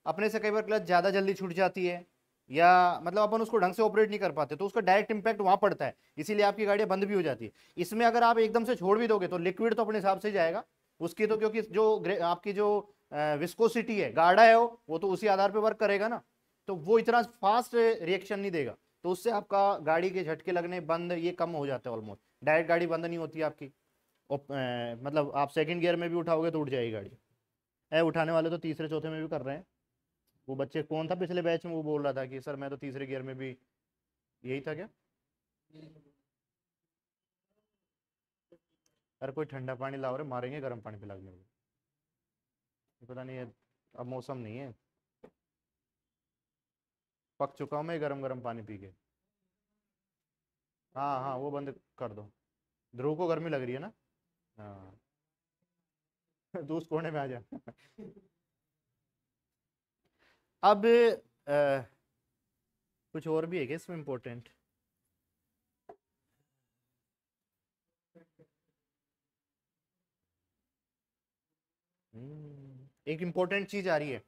अपने से कई बार क्लच ज़्यादा जल्दी छूट जाती है, या मतलब अपन उसको ढंग से ऑपरेट नहीं कर पाते तो उसका डायरेक्ट इंपैक्ट वहाँ पड़ता है, इसीलिए आपकी गाड़ियाँ बंद भी हो जाती है। इसमें अगर आप एकदम से छोड़ भी दोगे तो लिक्विड तो अपने हिसाब से जाएगा, उसकी तो क्योंकि जो आपकी जो विस्कोसिटी है, गाढ़ा है वो वो तो उसी आधार पर वर्क करेगा ना तो वो इतना फास्ट रिएक्शन नहीं देगा तो उससे आपका गाड़ी के झटके लगने बंद ये कम हो जाता है ऑलमोस्ट डायरेक्ट गाड़ी बंद नहीं होती आपकी। मतलब आप सेकंड गियर में भी उठाओगे तो उठ जाएगी गाड़ी। है उठाने वाले तो तीसरे, चौथे में भी कर रहे हैं। वो बच्चे कौन था पिछले बैच में? वो बोल रहा था कि, सर, मैं तो तीसरे गियर में भी यही था क्या? अरे, कोई ठंडा पानी लाओ रहे मारेंगे, गर्म पानी पिला पता नहीं, अब मौसम नहीं है। पक चुका हूँ मैं, गरम गरम पानी पी के। हाँ हाँ वो बंद कर दो। ध्रुव को गर्मी लग रही है ना? हाँ। कोने में आ जा। अब आ, कुछ और भी है क्या इसमें इम्पोर्टेंट हम्म, एक इम्पोर्टेंट चीज़ आ रही है।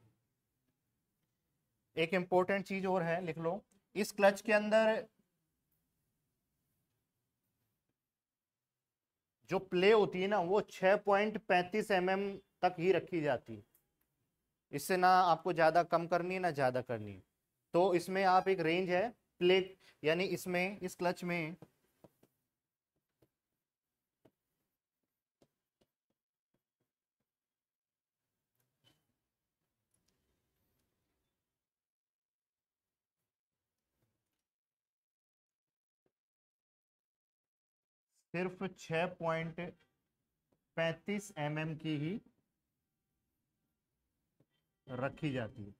एक इंपॉर्टेंट चीज़ और है लिख लो। इस क्लच के अंदर जो प्ले होती है ना, वो 6.35 एम एम तक ही रखी जाती है। इससे ना आपको ज़्यादा कम करनी है, ना ज़्यादा करनी है। तो इसमें आप एक रेंज है प्ले यानी इसमें, इस क्लच में सिर्फ़ छ पॉइंट पैंतीस एम mm की ही रखी जाती है।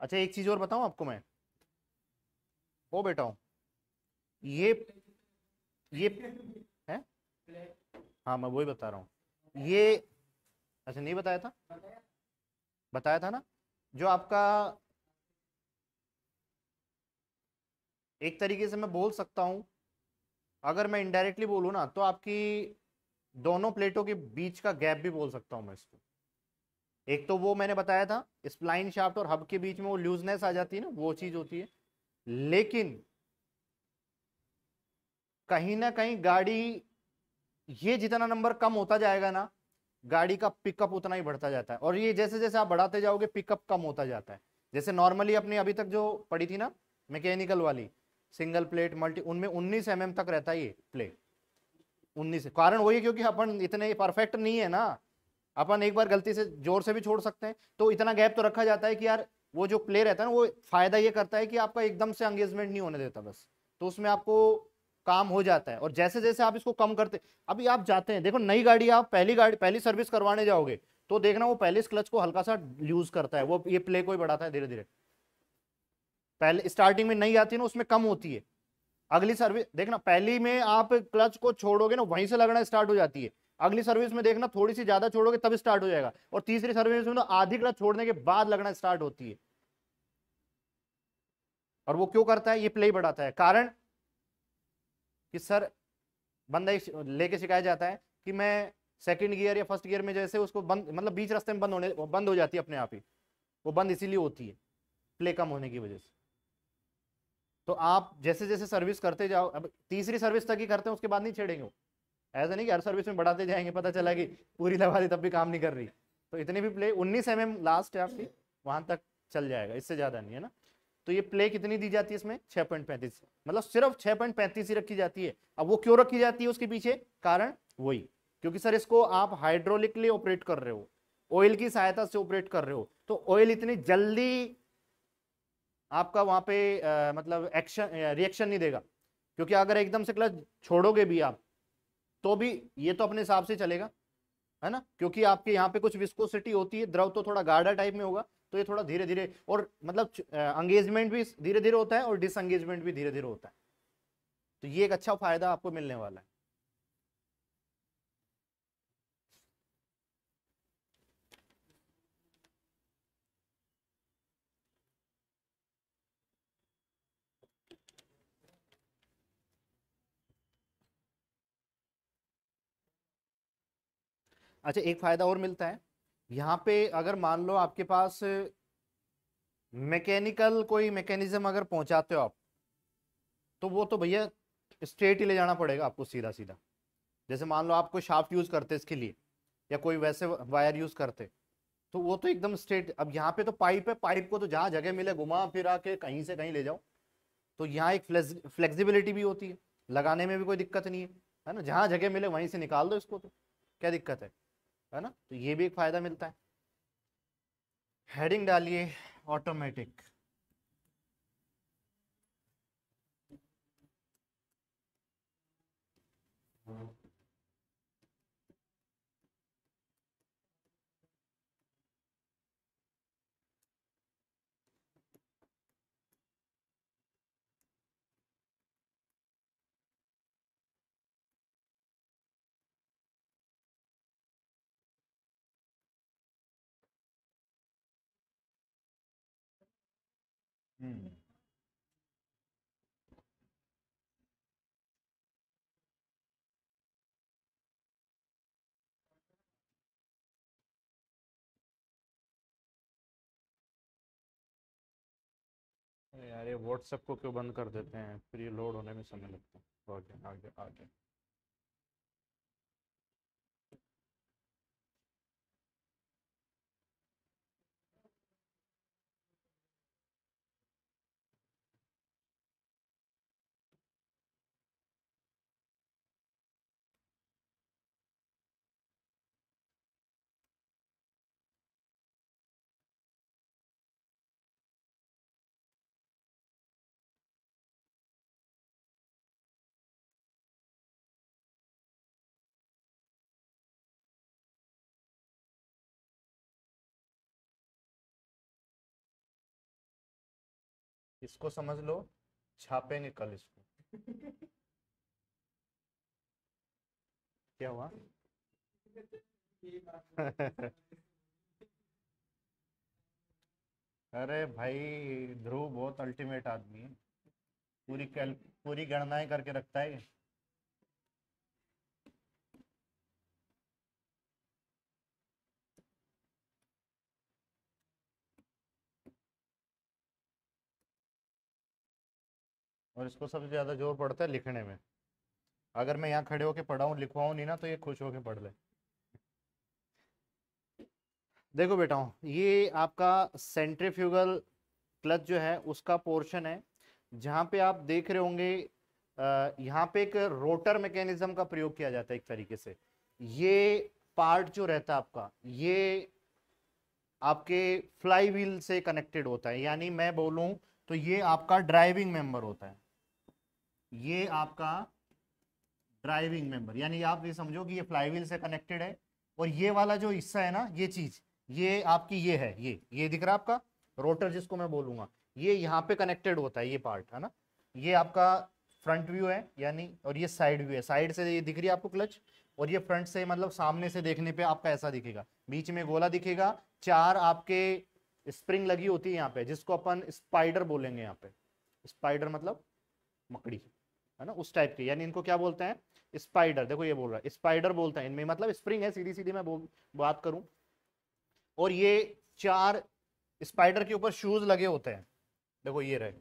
अच्छा एक चीज़ और बताऊँ आपको मैं? ओ बेटा हूँ ये ये, है? हाँ मैं वही बता रहा हूँ। ये अच्छा नहीं बताया था? बताया था ना? जो आपका एक तरीके से मैं बोल सकता हूँ, अगर मैं इनडायरेक्टली बोलूँ ना तो आपकी दोनों प्लेटों के बीच का गैप भी बोल सकता हूँ मैं इसको। एक तो वो मैंने बताया था स्प्लाइन शाफ्ट और हब के बीच में वो लूजनेस आ जाती है ना, वो चीज़ होती है। लेकिन कहीं ना कहीं गाड़ी, ये जितना नंबर कम होता जाएगा ना, गाड़ी का पिकअप उतना ही बढ़ता जाता है। और ये जैसे जैसे आप बढ़ाते जाओगे पिकअप कम होता जाता है। जैसे नॉर्मली अपनी अभी तक जो पड़ी थी ना मैकेनिकल वाली सिंगल प्लेट, मल्टी, उनमें 19 एम तक रहता है ये प्ले 19 कारण वही क्योंकि अपन इतने परफेक्ट नहीं है ना। अपन एक बार गलती से ज़ोर से भी छोड़ सकते हैं। तो इतना गैप तो रखा जाता है कि यार, वो जो प्ले रहता है ना, वो फ़ायदा ये करता है कि आपका एकदम से एंगेजमेंट नहीं होने देता बस। तो उसमें आपको काम हो जाता है। और जैसे जैसे आप इसको कम करते, अभी आप जाते हैं, देखो नई गाड़ी, आप पहली गाड़ी, पहली सर्विस करवाने जाओगे तो देखना वो पहले इस क्लच को हल्का सा यूज़ करता है। वो ये प्ले को ही बढ़ाता है धीरे धीरे पहले स्टार्टिंग में नहीं आती ना, उसमें कम होती है। अगली सर्विस देखना, पहली में आप क्लच को छोड़ोगे ना, वहीं से लगना स्टार्ट हो जाती है। अगली सर्विस में देखना, थोड़ी सी ज़्यादा छोड़ोगे, तब स्टार्ट हो जाएगा। और तीसरी सर्विस में तो आधी क्लच छोड़ने के बाद लगना स्टार्ट होती है। और वो क्यों करता है? ये प्ले बढ़ाता है। कारण? कि सर, बंदा लेके सिखाया जाता है कि मैं सेकंड गियर या फ़र्स्ट गियर में जैसे उसको बंद मतलब बीच रास्ते में बंद होने, बंद हो जाती है अपने आप ही। वो बंद इसीलिए होती है प्ले कम होने की वजह से। तो आप जैसे जैसे सर्विस करते जाओ, अब तीसरी सर्विस तक ही करते हैं, उसके बाद नहीं छेड़ेंगे ऐसा नहीं कि हर सर्विस में बढ़ाते जाएँगे, पता चला कि पूरी लगा तब भी काम नहीं कर रही। तो इतने भी प्ले उन्नीस एम लास्ट है आपकी, वहाँ तक चल जाएगा, इससे ज़्यादा नहीं है ना? तो ये प्ले कितनी दी जाती है इसमें? छह पॉइंट पैंतीस। मतलब सिर्फ़ छह पॉइंट पैंतीस ही रखी जाती है। अब वो क्यों रखी जाती है उसके पीछे? कारण वही। क्योंकि सर, इसको आप हाइड्रोलिकली ऑपरेट कर रहे हो ऑयल की सहायता से ऑपरेट कर रहे हो तो ऑयल इतनी जल्दी आपका वहाँ पे आ, मतलब एक्शन रिएक्शन नहीं देगा। क्योंकि अगर एकदम से क्लच छोड़ोगे भी आप तो भी ये तो अपने हिसाब से चलेगा है ना? क्योंकि आपके यहाँ पे कुछ विस्कोसिटी होती है द्रव तो थोड़ा गाढ़ा टाइप में होगा तो ये थोड़ा धीरे धीरे और मतलब एंगेजमेंट भी धीरे धीरे होता है और डिसंगेजमेंट भी धीरे धीरे होता है। तो ये एक अच्छा फ़ायदा आपको मिलने वाला है। अच्छा एक फ़ायदा और मिलता है। यहाँ पे अगर मान लो आपके पास मैकेनिकल कोई मैकेनिज्म अगर पहुंचाते हो आप तो वो तो भैया स्ट्रेट ही ले जाना पड़ेगा आपको सीधा सीधा जैसे मान लो आप कोई शाफ्ट यूज़ करते इसके लिए, या कोई वैसे वायर यूज़ करते तो वो तो एकदम स्ट्रेट, अब यहाँ पे तो पाइप है, पाइप को तो जहाँ जगह मिले घुमा, फिरा के कहीं से कहीं ले जाओ। तो यहाँ एक फ्लेक्सिबिलिटी भी होती है, लगाने में भी कोई दिक्कत नहीं है है ना? जहाँ जगह मिले वहीं से निकाल दो इसको तो क्या दिक्कत है? है ना? तो ये भी एक फ़ायदा मिलता है। हेडिंग डालिए ऑटोमेटिक हम्म यार, ये व्हाट्सएप को क्यों बंद कर देते हैं? फिर ये लोड होने में समय लगता है। आगे आगे आगे। इसको समझ लो, छापेंगे कल इसको। क्या हुआ? अरे भाई, ध्रुव बहुत अल्टीमेट आदमी है। पूरी कैल, पूरी गणनाएँ करके रखता है और इसको सबसे ज़्यादा ज़ोर पड़ता है लिखने में। अगर मैं यहाँ खड़े होके पढ़ाऊँ, लिखवाऊँ नहीं ना तो ये खुश होके पढ़ ले। देखो बेटा, ये आपका सेंट्रीफ्यूगल क्लच जो है, उसका पोर्शन है, जहाँ पे आप देख रहे होंगे यहाँ पे एक रोटर मैकेनिज्म का प्रयोग किया जाता है एक तरीके से। ये पार्ट जो रहता है आपका, ये आपके फ्लाई व्हील से कनेक्टेड होता है, यानी मैं बोलूँ तो ये आपका ड्राइविंग मेंबर होता है। ये आपका ड्राइविंग मेंबर यानी आप ये समझो कि ये फ्लाईव्हील से कनेक्टेड है और ये वाला जो हिस्सा है ना, ये चीज़, ये आपकी ये है, ये ये दिख रहा है आपका? रोटर जिसको मैं बोलूँगा, ये यहाँ पे कनेक्टेड होता है ये पार्ट है ना? ये आपका फ्रंट व्यू है, यानी, और ये साइड व्यू है। साइड से ये दिख रही है आपको क्लच और ये फ्रंट से मतलब सामने से देखने पे आपका ऐसा दिखेगा। बीच में गोला दिखेगा, चार आपके स्प्रिंग लगी होती है यहाँ पे, जिसको अपन स्पाइडर बोलेंगे यहाँ पे। स्पाइडर मतलब मकड़ी। है ना, उस टाइप के। यानी इनको क्या बोलते हैं? स्पाइडर देखो ये बोल रहा है। स्पाइडर बोलते हैं इनमें मतलब स्प्रिंग है सीधी सीधी मैं बात करूँ। और ये चार स्पाइडर के ऊपर शूज़ लगे होते हैं। देखो ये रहे।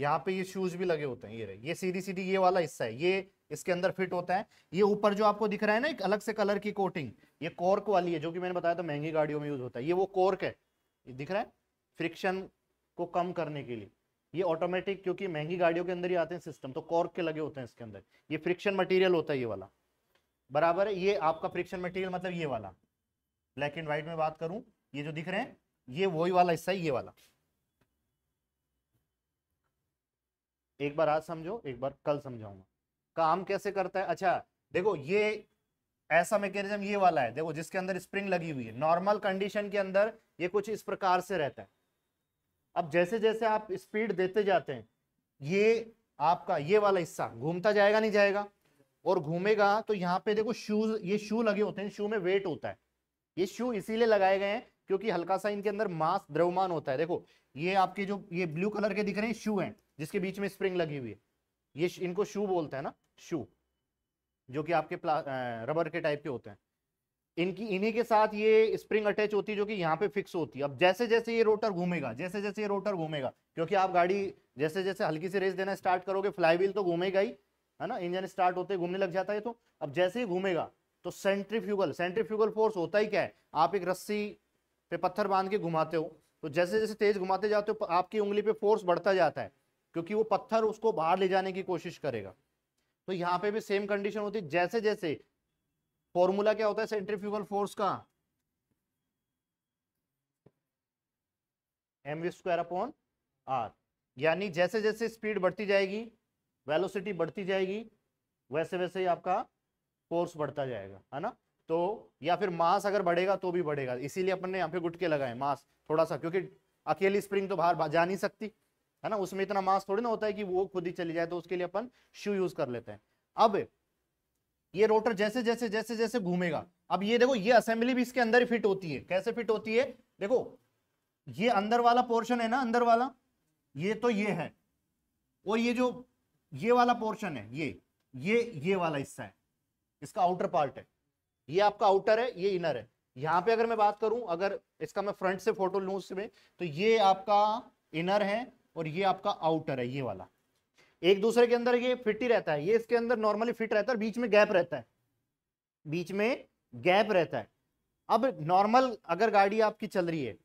यहाँ पे ये शूज़ भी लगे होते हैं, ये रहे। ये सीधी सीधी ये वाला हिस्सा है। ये इसके अंदर फिट होता है। ये ऊपर जो आपको दिख रहा है ना, एक अलग से कलर की कोटिंग ये कॉर्क वाली है, जो कि मैंने बताया था महँगी गाड़ियों में यूज़ होता है। ये वो कॉर्क है। ये दिख रहा है? फ्रिक्शन को कम करने के लिए। ये ऑटोमेटिक क्योंकि महँगी गाड़ियों के अंदर ही आते हैं सिस्टम तो कॉर्क के लगे होते हैं इसके अंदर। ये फ्रिक्शन मटेरियल होता है ये वाला। बराबर है, ये आपका फ्रिक्शन मटेरियल मतलब ये वाला। ब्लैक एंड व्हाइट में बात करूँ, ये जो दिख रहे हैं, ये वही वाला हिस्सा ये वाला। एक बार आज समझो, एक बार कल समझाऊँगा। काम कैसे करता है? अच्छा देखो, ये ऐसा मैकेनिज्म ये वाला है। देखो, जिसके अंदर स्प्रिंग लगी हुई है। नॉर्मल कंडीशन के अंदर ये कुछ इस प्रकार से रहता है। अब जैसे जैसे आप स्पीड देते जाते हैं, ये आपका ये वाला हिस्सा घूमता जाएगा, नहीं जाएगा? और घूमेगा तो यहाँ पे देखो शूज़ ये शू लगे होते हैं शू में वेट होता है। ये शू इसीलिए लगाए गए हैं क्योंकि हल्का सा इनके अंदर मास द्रव्यमान होता है। देखो, ये आपके जो, ये ब्लू कलर के दिख रहे हैं शू हैं, जिसके बीच में स्प्रिंग लगी हुई है। ये इनको शू बोलते हैं ना शू जो कि आपके रबर के टाइप के होते हैं। इनकी, इन्हीं के साथ ये स्प्रिंग अटैच होती है जो कि यहाँ पे फिक्स होती है। अब जैसे जैसे ये रोटर घूमेगा जैसे जैसे ये रोटर घूमेगा, क्योंकि आप गाड़ी जैसे जैसे हल्की सी रेस देना स्टार्ट करोगे फ्लाईव्हील तो घूमेगा ही, है ना? इंजन स्टार्ट होते घूमने लग जाता है तो। अब जैसे ही घूमेगा तो सेंट्रीफ्यूगल सेंट्रीफ्यूगल फोर्स होता ही क्या है? आप एक रस्सी पे पत्थर बाँध के घुमाते हो तो जैसे जैसे तेज घुमाते जाते हो आपकी उंगली पे फोर्स बढ़ता जाता है, क्योंकि वो पत्थर उसको बाहर ले जाने की कोशिश करेगा। तो यहाँ पे भी सेम कंडीशन होती है। जैसे जैसे फॉर्मूला क्या होता है सेंट्रीफ्यूगल फोर्स का? M V square upon R यानी जैसे जैसे स्पीड बढ़ती जाएगी वेलोसिटी बढ़ती जाएगी, वैसे वैसे ही आपका फोर्स बढ़ता जाएगा, है ना? तो या फिर मास अगर बढ़ेगा तो भी बढ़ेगा। इसीलिए अपन ने यहाँ पे गुटके लगाए मास थोड़ा सा, क्योंकि अकेली स्प्रिंग तो बाहर जा नहीं सकती, है ना? उसमें इतना मास थोड़ी ना होता है कि वो खुद ही चली जाए तो उसके लिए अपन शू यूज़ कर लेते हैं। अब ये रोटर जैसे जैसे जैसे जैसे घूमेगा। अब ये देखो, ये असेंबली भी इसके अंदर ही फिट होती है। कैसे फिट होती है? देखो, ये अंदर वाला पोर्शन है ना, अंदर वाला? ये तो ये है। और ये जो, ये वाला पोर्शन है, ये ये ये वाला हिस्सा है। इसका आउटर पार्ट है। ये आपका आउटर है, ये इनर है। यहाँ पे अगर मैं बात करूँ, अगर इसका मैं फ्रंट से फ़ोटो लू उसमें तो ये आपका इनर है और ये आपका आउटर है, ये वाला। एक दूसरे के अंदर ये फिट ही रहता है, ये इसके अंदर नॉर्मली फिट रहता है बीच में गैप रहता है। बीच में गैप रहता है। अब नॉर्मल अगर गाड़ी आपकी चल रही है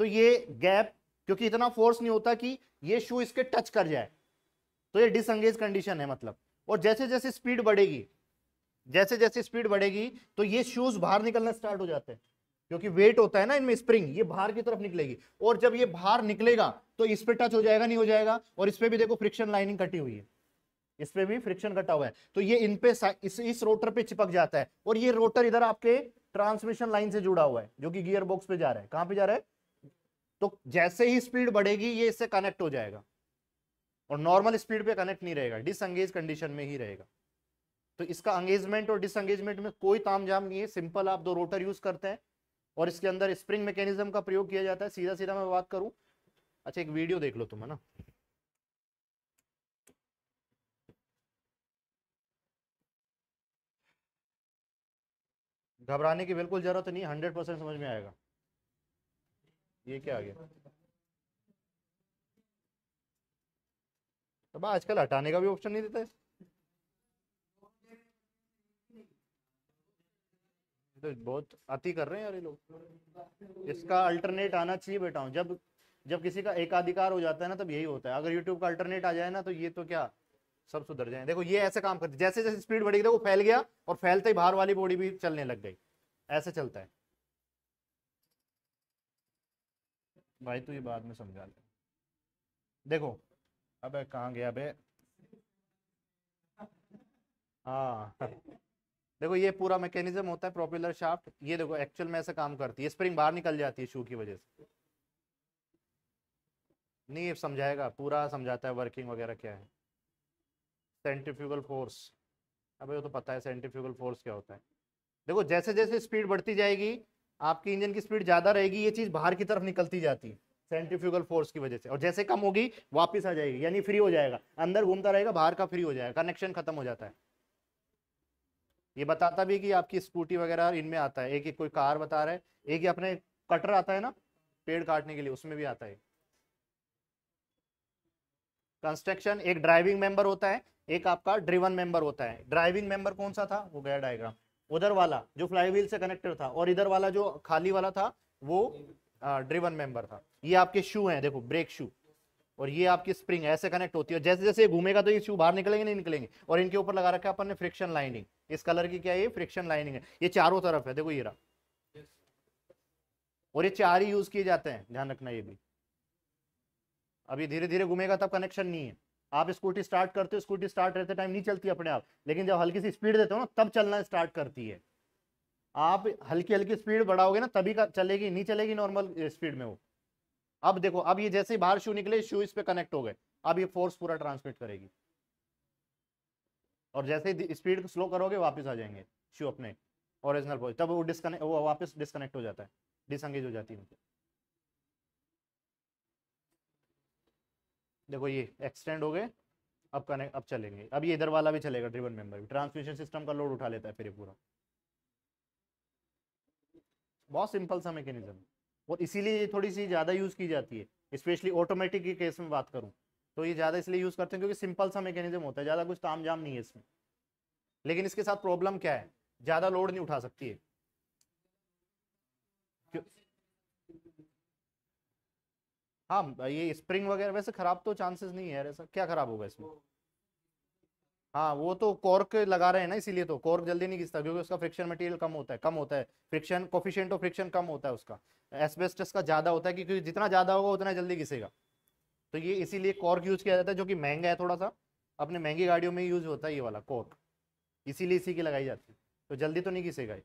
तो ये गैप क्योंकि इतना फोर्स नहीं होता कि ये शू इसके टच कर जाए तो ये डिसंगेज कंडीशन है मतलब। और जैसे जैसे स्पीड बढ़ेगी जैसे जैसे स्पीड बढ़ेगी तो ये शूज़ बाहर निकलना स्टार्ट हो जाते हैं। क्योंकि वेट होता है ना इनमें स्प्रिंग ये बाहर की तरफ़ निकलेगी। और जब ये बाहर निकलेगा तो इस पे टच हो जाएगा नहीं हो जाएगा और इस पर भी देखो फ्रिक्शन लाइनिंग कटी हुई है। इस पे भी फ्रिक्शन कटा हुआ है। तो ये इन पे इस, इस रोटर पे चिपक जाता है। और ये रोटर इधर आपके ट्रांसमिशन लाइन से जुड़ा हुआ है जो कि गियर बॉक्स पे जा रहा है। कहाँ पे जा रहा है? तो जैसे ही स्पीड बढ़ेगी ये इससे कनेक्ट हो जाएगा। और नॉर्मल स्पीड पे कनेक्ट नहीं रहेगा। डिसंगेज कंडीशन में ही रहेगा। तो इसका अंगेजमेंट और डिसंगेजमेंट में कोई तामझाम नहीं है। सिंपल आप दो रोटर यूज़ करते हैं। और इसके अंदर स्प्रिंग मैकेनिज्म का प्रयोग किया जाता है। सीधा सीधा मैं बात करूँ। अच्छा एक वीडियो देख लो तुम, है ना? घबराने की बिल्कुल ज़रूरत नहीं हंड्रेड परसेंट समझ में आएगा। ये क्या आ गया? तो आजकल हटाने का भी ऑप्शन नहीं देता है। तो बहुत अति कर रहे हैं यार ये लोग। इसका अल्टरनेट आना चाहिए बेटा, जब जब किसी का एकाधिकार हो जाता है ना, तब यही होता है। अगर यूट्यूब का अल्टरनेट आ जाए ना तो ये तो क्या, सब सुधर जाए देखो, ये ऐसे काम करते, जैसे जैसे स्पीड बढ़ेगी देखो, फैल गया और फैलते ही बाहर वाली बॉडी भी चलने लग गई। ऐसे चलता है। भाई, तू ये बाद में समझा ले। देखो, अबे, कहाँ गया बे हाँ। देखो, ये पूरा मैकेनिज्म होता है प्रोपेलर शाफ्ट ये देखो एक्चुअल में ऐसा काम करती है। स्प्रिंग बाहर निकल जाती है शू की वजह से। नहीं, ये समझाएगा। पूरा समझाता है वर्किंग वगैरह क्या है। सेंट्रीफ्यूगल फोर्स अब ये तो पता है सेंट्रीफ्यूगल फोर्स क्या होता है। देखो जैसे जैसे स्पीड बढ़ती जाएगी, आपकी इंजन की स्पीड ज़्यादा रहेगी, ये चीज़ बाहर की तरफ़ निकलती जाती है सेंट्रीफ्यूगल फोर्स की वजह से। और जैसे कम होगी, वापस आ जाएगी, यानी फ्री हो जाएगा। अंदर घूमता रहेगा, बाहर का फ्री हो जाएगा कनेक्शन खत्म हो जाता है। ये बताता भी कि आपकी स्कूटी वगैरह इनमें आता है। एक एक कोई कार बता रहा है। एक ही अपने कटर आता है ना, पेड़ काटने के लिए, उसमें भी आता है। कंस्ट्रक्शन, एक ड्राइविंग मेंबर होता है, एक आपका ड्रिवन मेंबर होता है। ड्राइविंग मेंबर कौन सा था? वो गया डायग्राम। उधर वाला, जो फ्लाई व्हील से कनेक्टेड था, और इधर वाला जो खाली वाला था, वो ड्रिवन मेंबर था। ये आपके शू हैं, देखो, ब्रेक शू। और ये आपकी स्प्रिंग ऐसे कनेक्ट होती है। जैसे जैसे ये घूमेगा तो ये शू बाहर निकलेंगे, नहीं निकलेंगे। और इनके ऊपर लगा रखा है अपन ने फ्रिक्शन लाइनिंग इस कलर की क्या है ये? फ्रिक्शन लाइनिंग है। ये चारों तरफ़ है। देखो ये रहा। और ये चार ही यूज़ किए जाते हैं। ध्यान रखना ये भी। अभी धीरे धीरे घूमेगा तब कनेक्शन नहीं है। आप स्कूटी स्टार्ट करते हो स्कूटी स्टार्ट रहते टाइम नहीं चलती अपने आप। लेकिन जब हल्की सी स्पीड देते हो ना, तब चलना स्टार्ट करती है। आप हल्की हल्की स्पीड बढ़ाओगे ना, तभी का चलेगी, नहीं चलेगी नॉर्मल स्पीड में वो। अब देखो, अब ये जैसे बाहर शू निकले शू इस पे कनेक्ट हो गए। अब ये फोर्स पूरा ट्रांसमिट करेगी। और जैसे ही स्पीड स्लो करोगे, वापस आ जाएँगे शू अपने ओरिजिनल पोज तब वो डिस्कनेक्ट वो वापस डिस्कनेक्ट हो जाता है। डिसंगेज हो जाती है देखो, ये एक्सटेंड हो गए, अब कनेक्ट अब चलेंगे। अब ये इधर वाला भी चलेगा ड्रिवन मेंबर भी। ट्रांसमिशन सिस्टम का लोड उठा लेता है फिर ये पूरा। बहुत सिंपल सा मैकेनिज्म और इसीलिए ये थोड़ी सी ज़्यादा यूज़ की जाती है, स्पेशली ऑटोमेटिक के केस में बात करूँ तो ये ज़्यादा इसलिए यूज़ करते हैं क्योंकि सिंपल सा मैकेनिज्म होता है, ज़्यादा कुछ ताम जाम नहीं है इसमें। लेकिन इसके साथ प्रॉब्लम क्या है? ज़्यादा लोड नहीं उठा सकती है। हाँ ये स्प्रिंग वगैरह, वैसे खराब तो चांसेस नहीं है ऐसा, क्या खराब होगा इसमें? हाँ वो तो कॉर्क लगा रहे हैं ना, इसीलिए तो। कॉर्क जल्दी नहीं घिसता, क्योंकि उसका फ्रिक्शन मटेरियल कम होता है, कम होता है। फ्रिक्शन कोफिशियंट ऑफ़ फ्रिक्शन कम होता है उसका। एसबेस्टस का ज़्यादा होता है, क्योंकि जितना ज़्यादा होगा, उतना जल्दी घिसेगा। तो ये इसीलिए कॉर्क यूज़ किया जाता है, जो कि महँगा है थोड़ा सा अपने महँगी गाड़ियों में यूज़ होता है ये वाला, कॉर्क। इसीलिए इसी की लगाई जाती है। तो जल्दी तो नहीं घिसेगा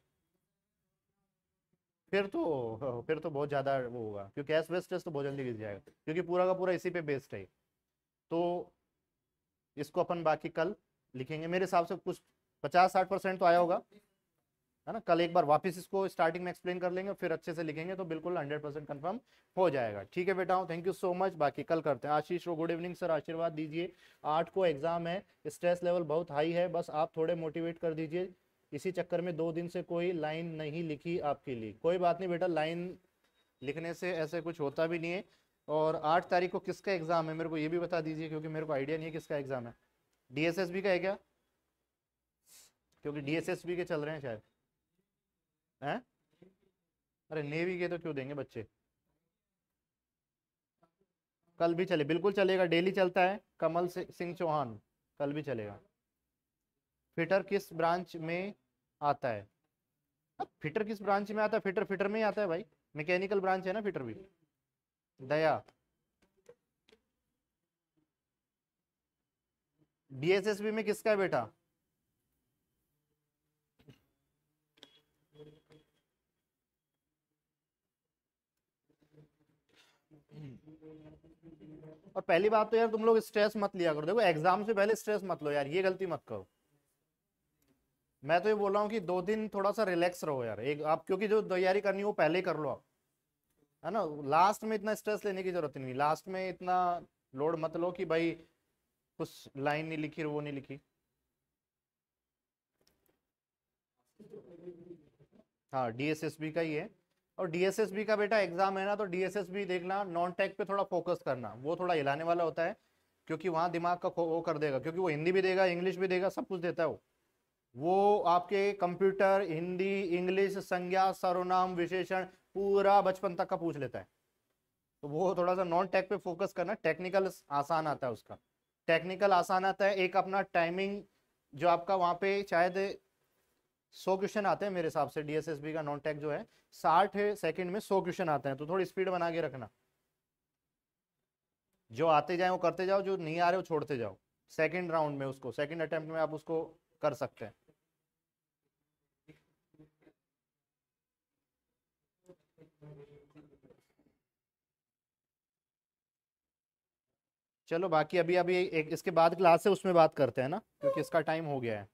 फिर तो फिर तो बहुत ज़्यादा वो होगा, क्योंकि एसबेस्टस तो बहुत जल्दी घिस जाएगा। क्योंकि पूरा का पूरा इसी पे बेस्ड है तो इसको अपन बाकी कल लिखेंगे। मेरे हिसाब से कुछ पचास साठ परसेंट तो आया होगा। है ना? कल एक बार वापस इसको स्टार्टिंग में एक्सप्लेन कर लेंगे, फिर अच्छे से लिखेंगे तो बिल्कुल हंड्रेड परसेंट कन्फर्म हो जाएगा। ठीक है बेटा थैंक यू सो मच बाकी कल करते हैं। आशीष रो गुड इवनिंग सर आशीर्वाद दीजिए। आठ को एग्ज़ाम है। स्ट्रेस लेवल बहुत हाई है। बस आप थोड़े मोटिवेट कर दीजिए। इसी चक्कर में दो दिन से कोई लाइन नहीं लिखी आपके लिए। कोई बात नहीं बेटा लाइन लिखने से ऐसे कुछ होता भी नहीं है। और आठ तारीख को किसका एग्ज़ाम है? मेरे को ये भी बता दीजिए, क्योंकि मेरे को आइडिया नहीं है किसका एग्ज़ाम है। डीएसएसबी का है क्या? क्योंकि डीएसएसबी के चल रहे हैं शायद। हैं? अरे नेवी के तो क्यों देंगे बच्चे? कल भी चले, बिल्कुल चलेगा। डेली चलता है कमल सिंह चौहान। कल भी चलेगा। फिटर किस ब्रांच में आता है? अब फिटर किस ब्रांच में आता है? फिटर फिटर में ही आता है भाई। मैकेनिकल ब्रांच है ना फिटर भी। दया। डीएसएसबी में किसका है बेटा? और पहली बात तो यार तुम लोग स्ट्रेस मत लिया करो। देखो एग्ज़ाम से पहले स्ट्रेस मत लो यार, ये गलती मत करो। मैं तो ये बोल रहा हूँ कि दो दिन थोड़ा सा रिलैक्स रहो यार। एक, आप, क्योंकि जो तैयारी करनी है पहले कर लो आप। है ना? लास्ट में इतना स्ट्रेस लेने की ज़रूरत नहीं। लास्ट में इतना लोड मत लो कि भाई कुछ लाइन नहीं लिखी वो नहीं लिखी। हाँ डीएसएसबी का ही है। और डीएसएसबी का बेटा एग्ज़ाम है ना तो डीएसएसबी देखना नॉन टेक पे थोड़ा फोकस करना, वो थोड़ा हिलाने वाला होता है, क्योंकि वहाँ दिमाग का वो कर देगा, क्योंकि वो हिंदी भी देगा, इंग्लिश भी देगा, सब कुछ देता है वो। वो आपके कंप्यूटर, हिंदी, इंग्लिश, संज्ञा, सर्वनाम, विशेषण, पूरा बचपन तक का पूछ लेता है। तो वो थोड़ा सा नॉन टेक पे फोकस करना टेक्निकल आसान आता है उसका। टेक्निकल आसान आता है, एक अपना टाइमिंग जो आपका वहाँ पे शायद सौ क्वेश्चन आते हैं मेरे हिसाब से डीएसएसबी का नॉन टेक जो है, साठ सेकंड में सौ क्वेश्चन आते हैं तो थोड़ी स्पीड बना के रखना। जो आते जाए वो करते जाओ, जो नहीं आ रहे वो छोड़ते जाओ सेकंड राउंड में उसको सेकंड अटेम्प्ट में आप उसको कर सकते हैं। चलो बाकी अभी अभी एक, इसके बाद क्लास है, उसमें बात करते हैं ना, क्योंकि इसका टाइम हो गया है।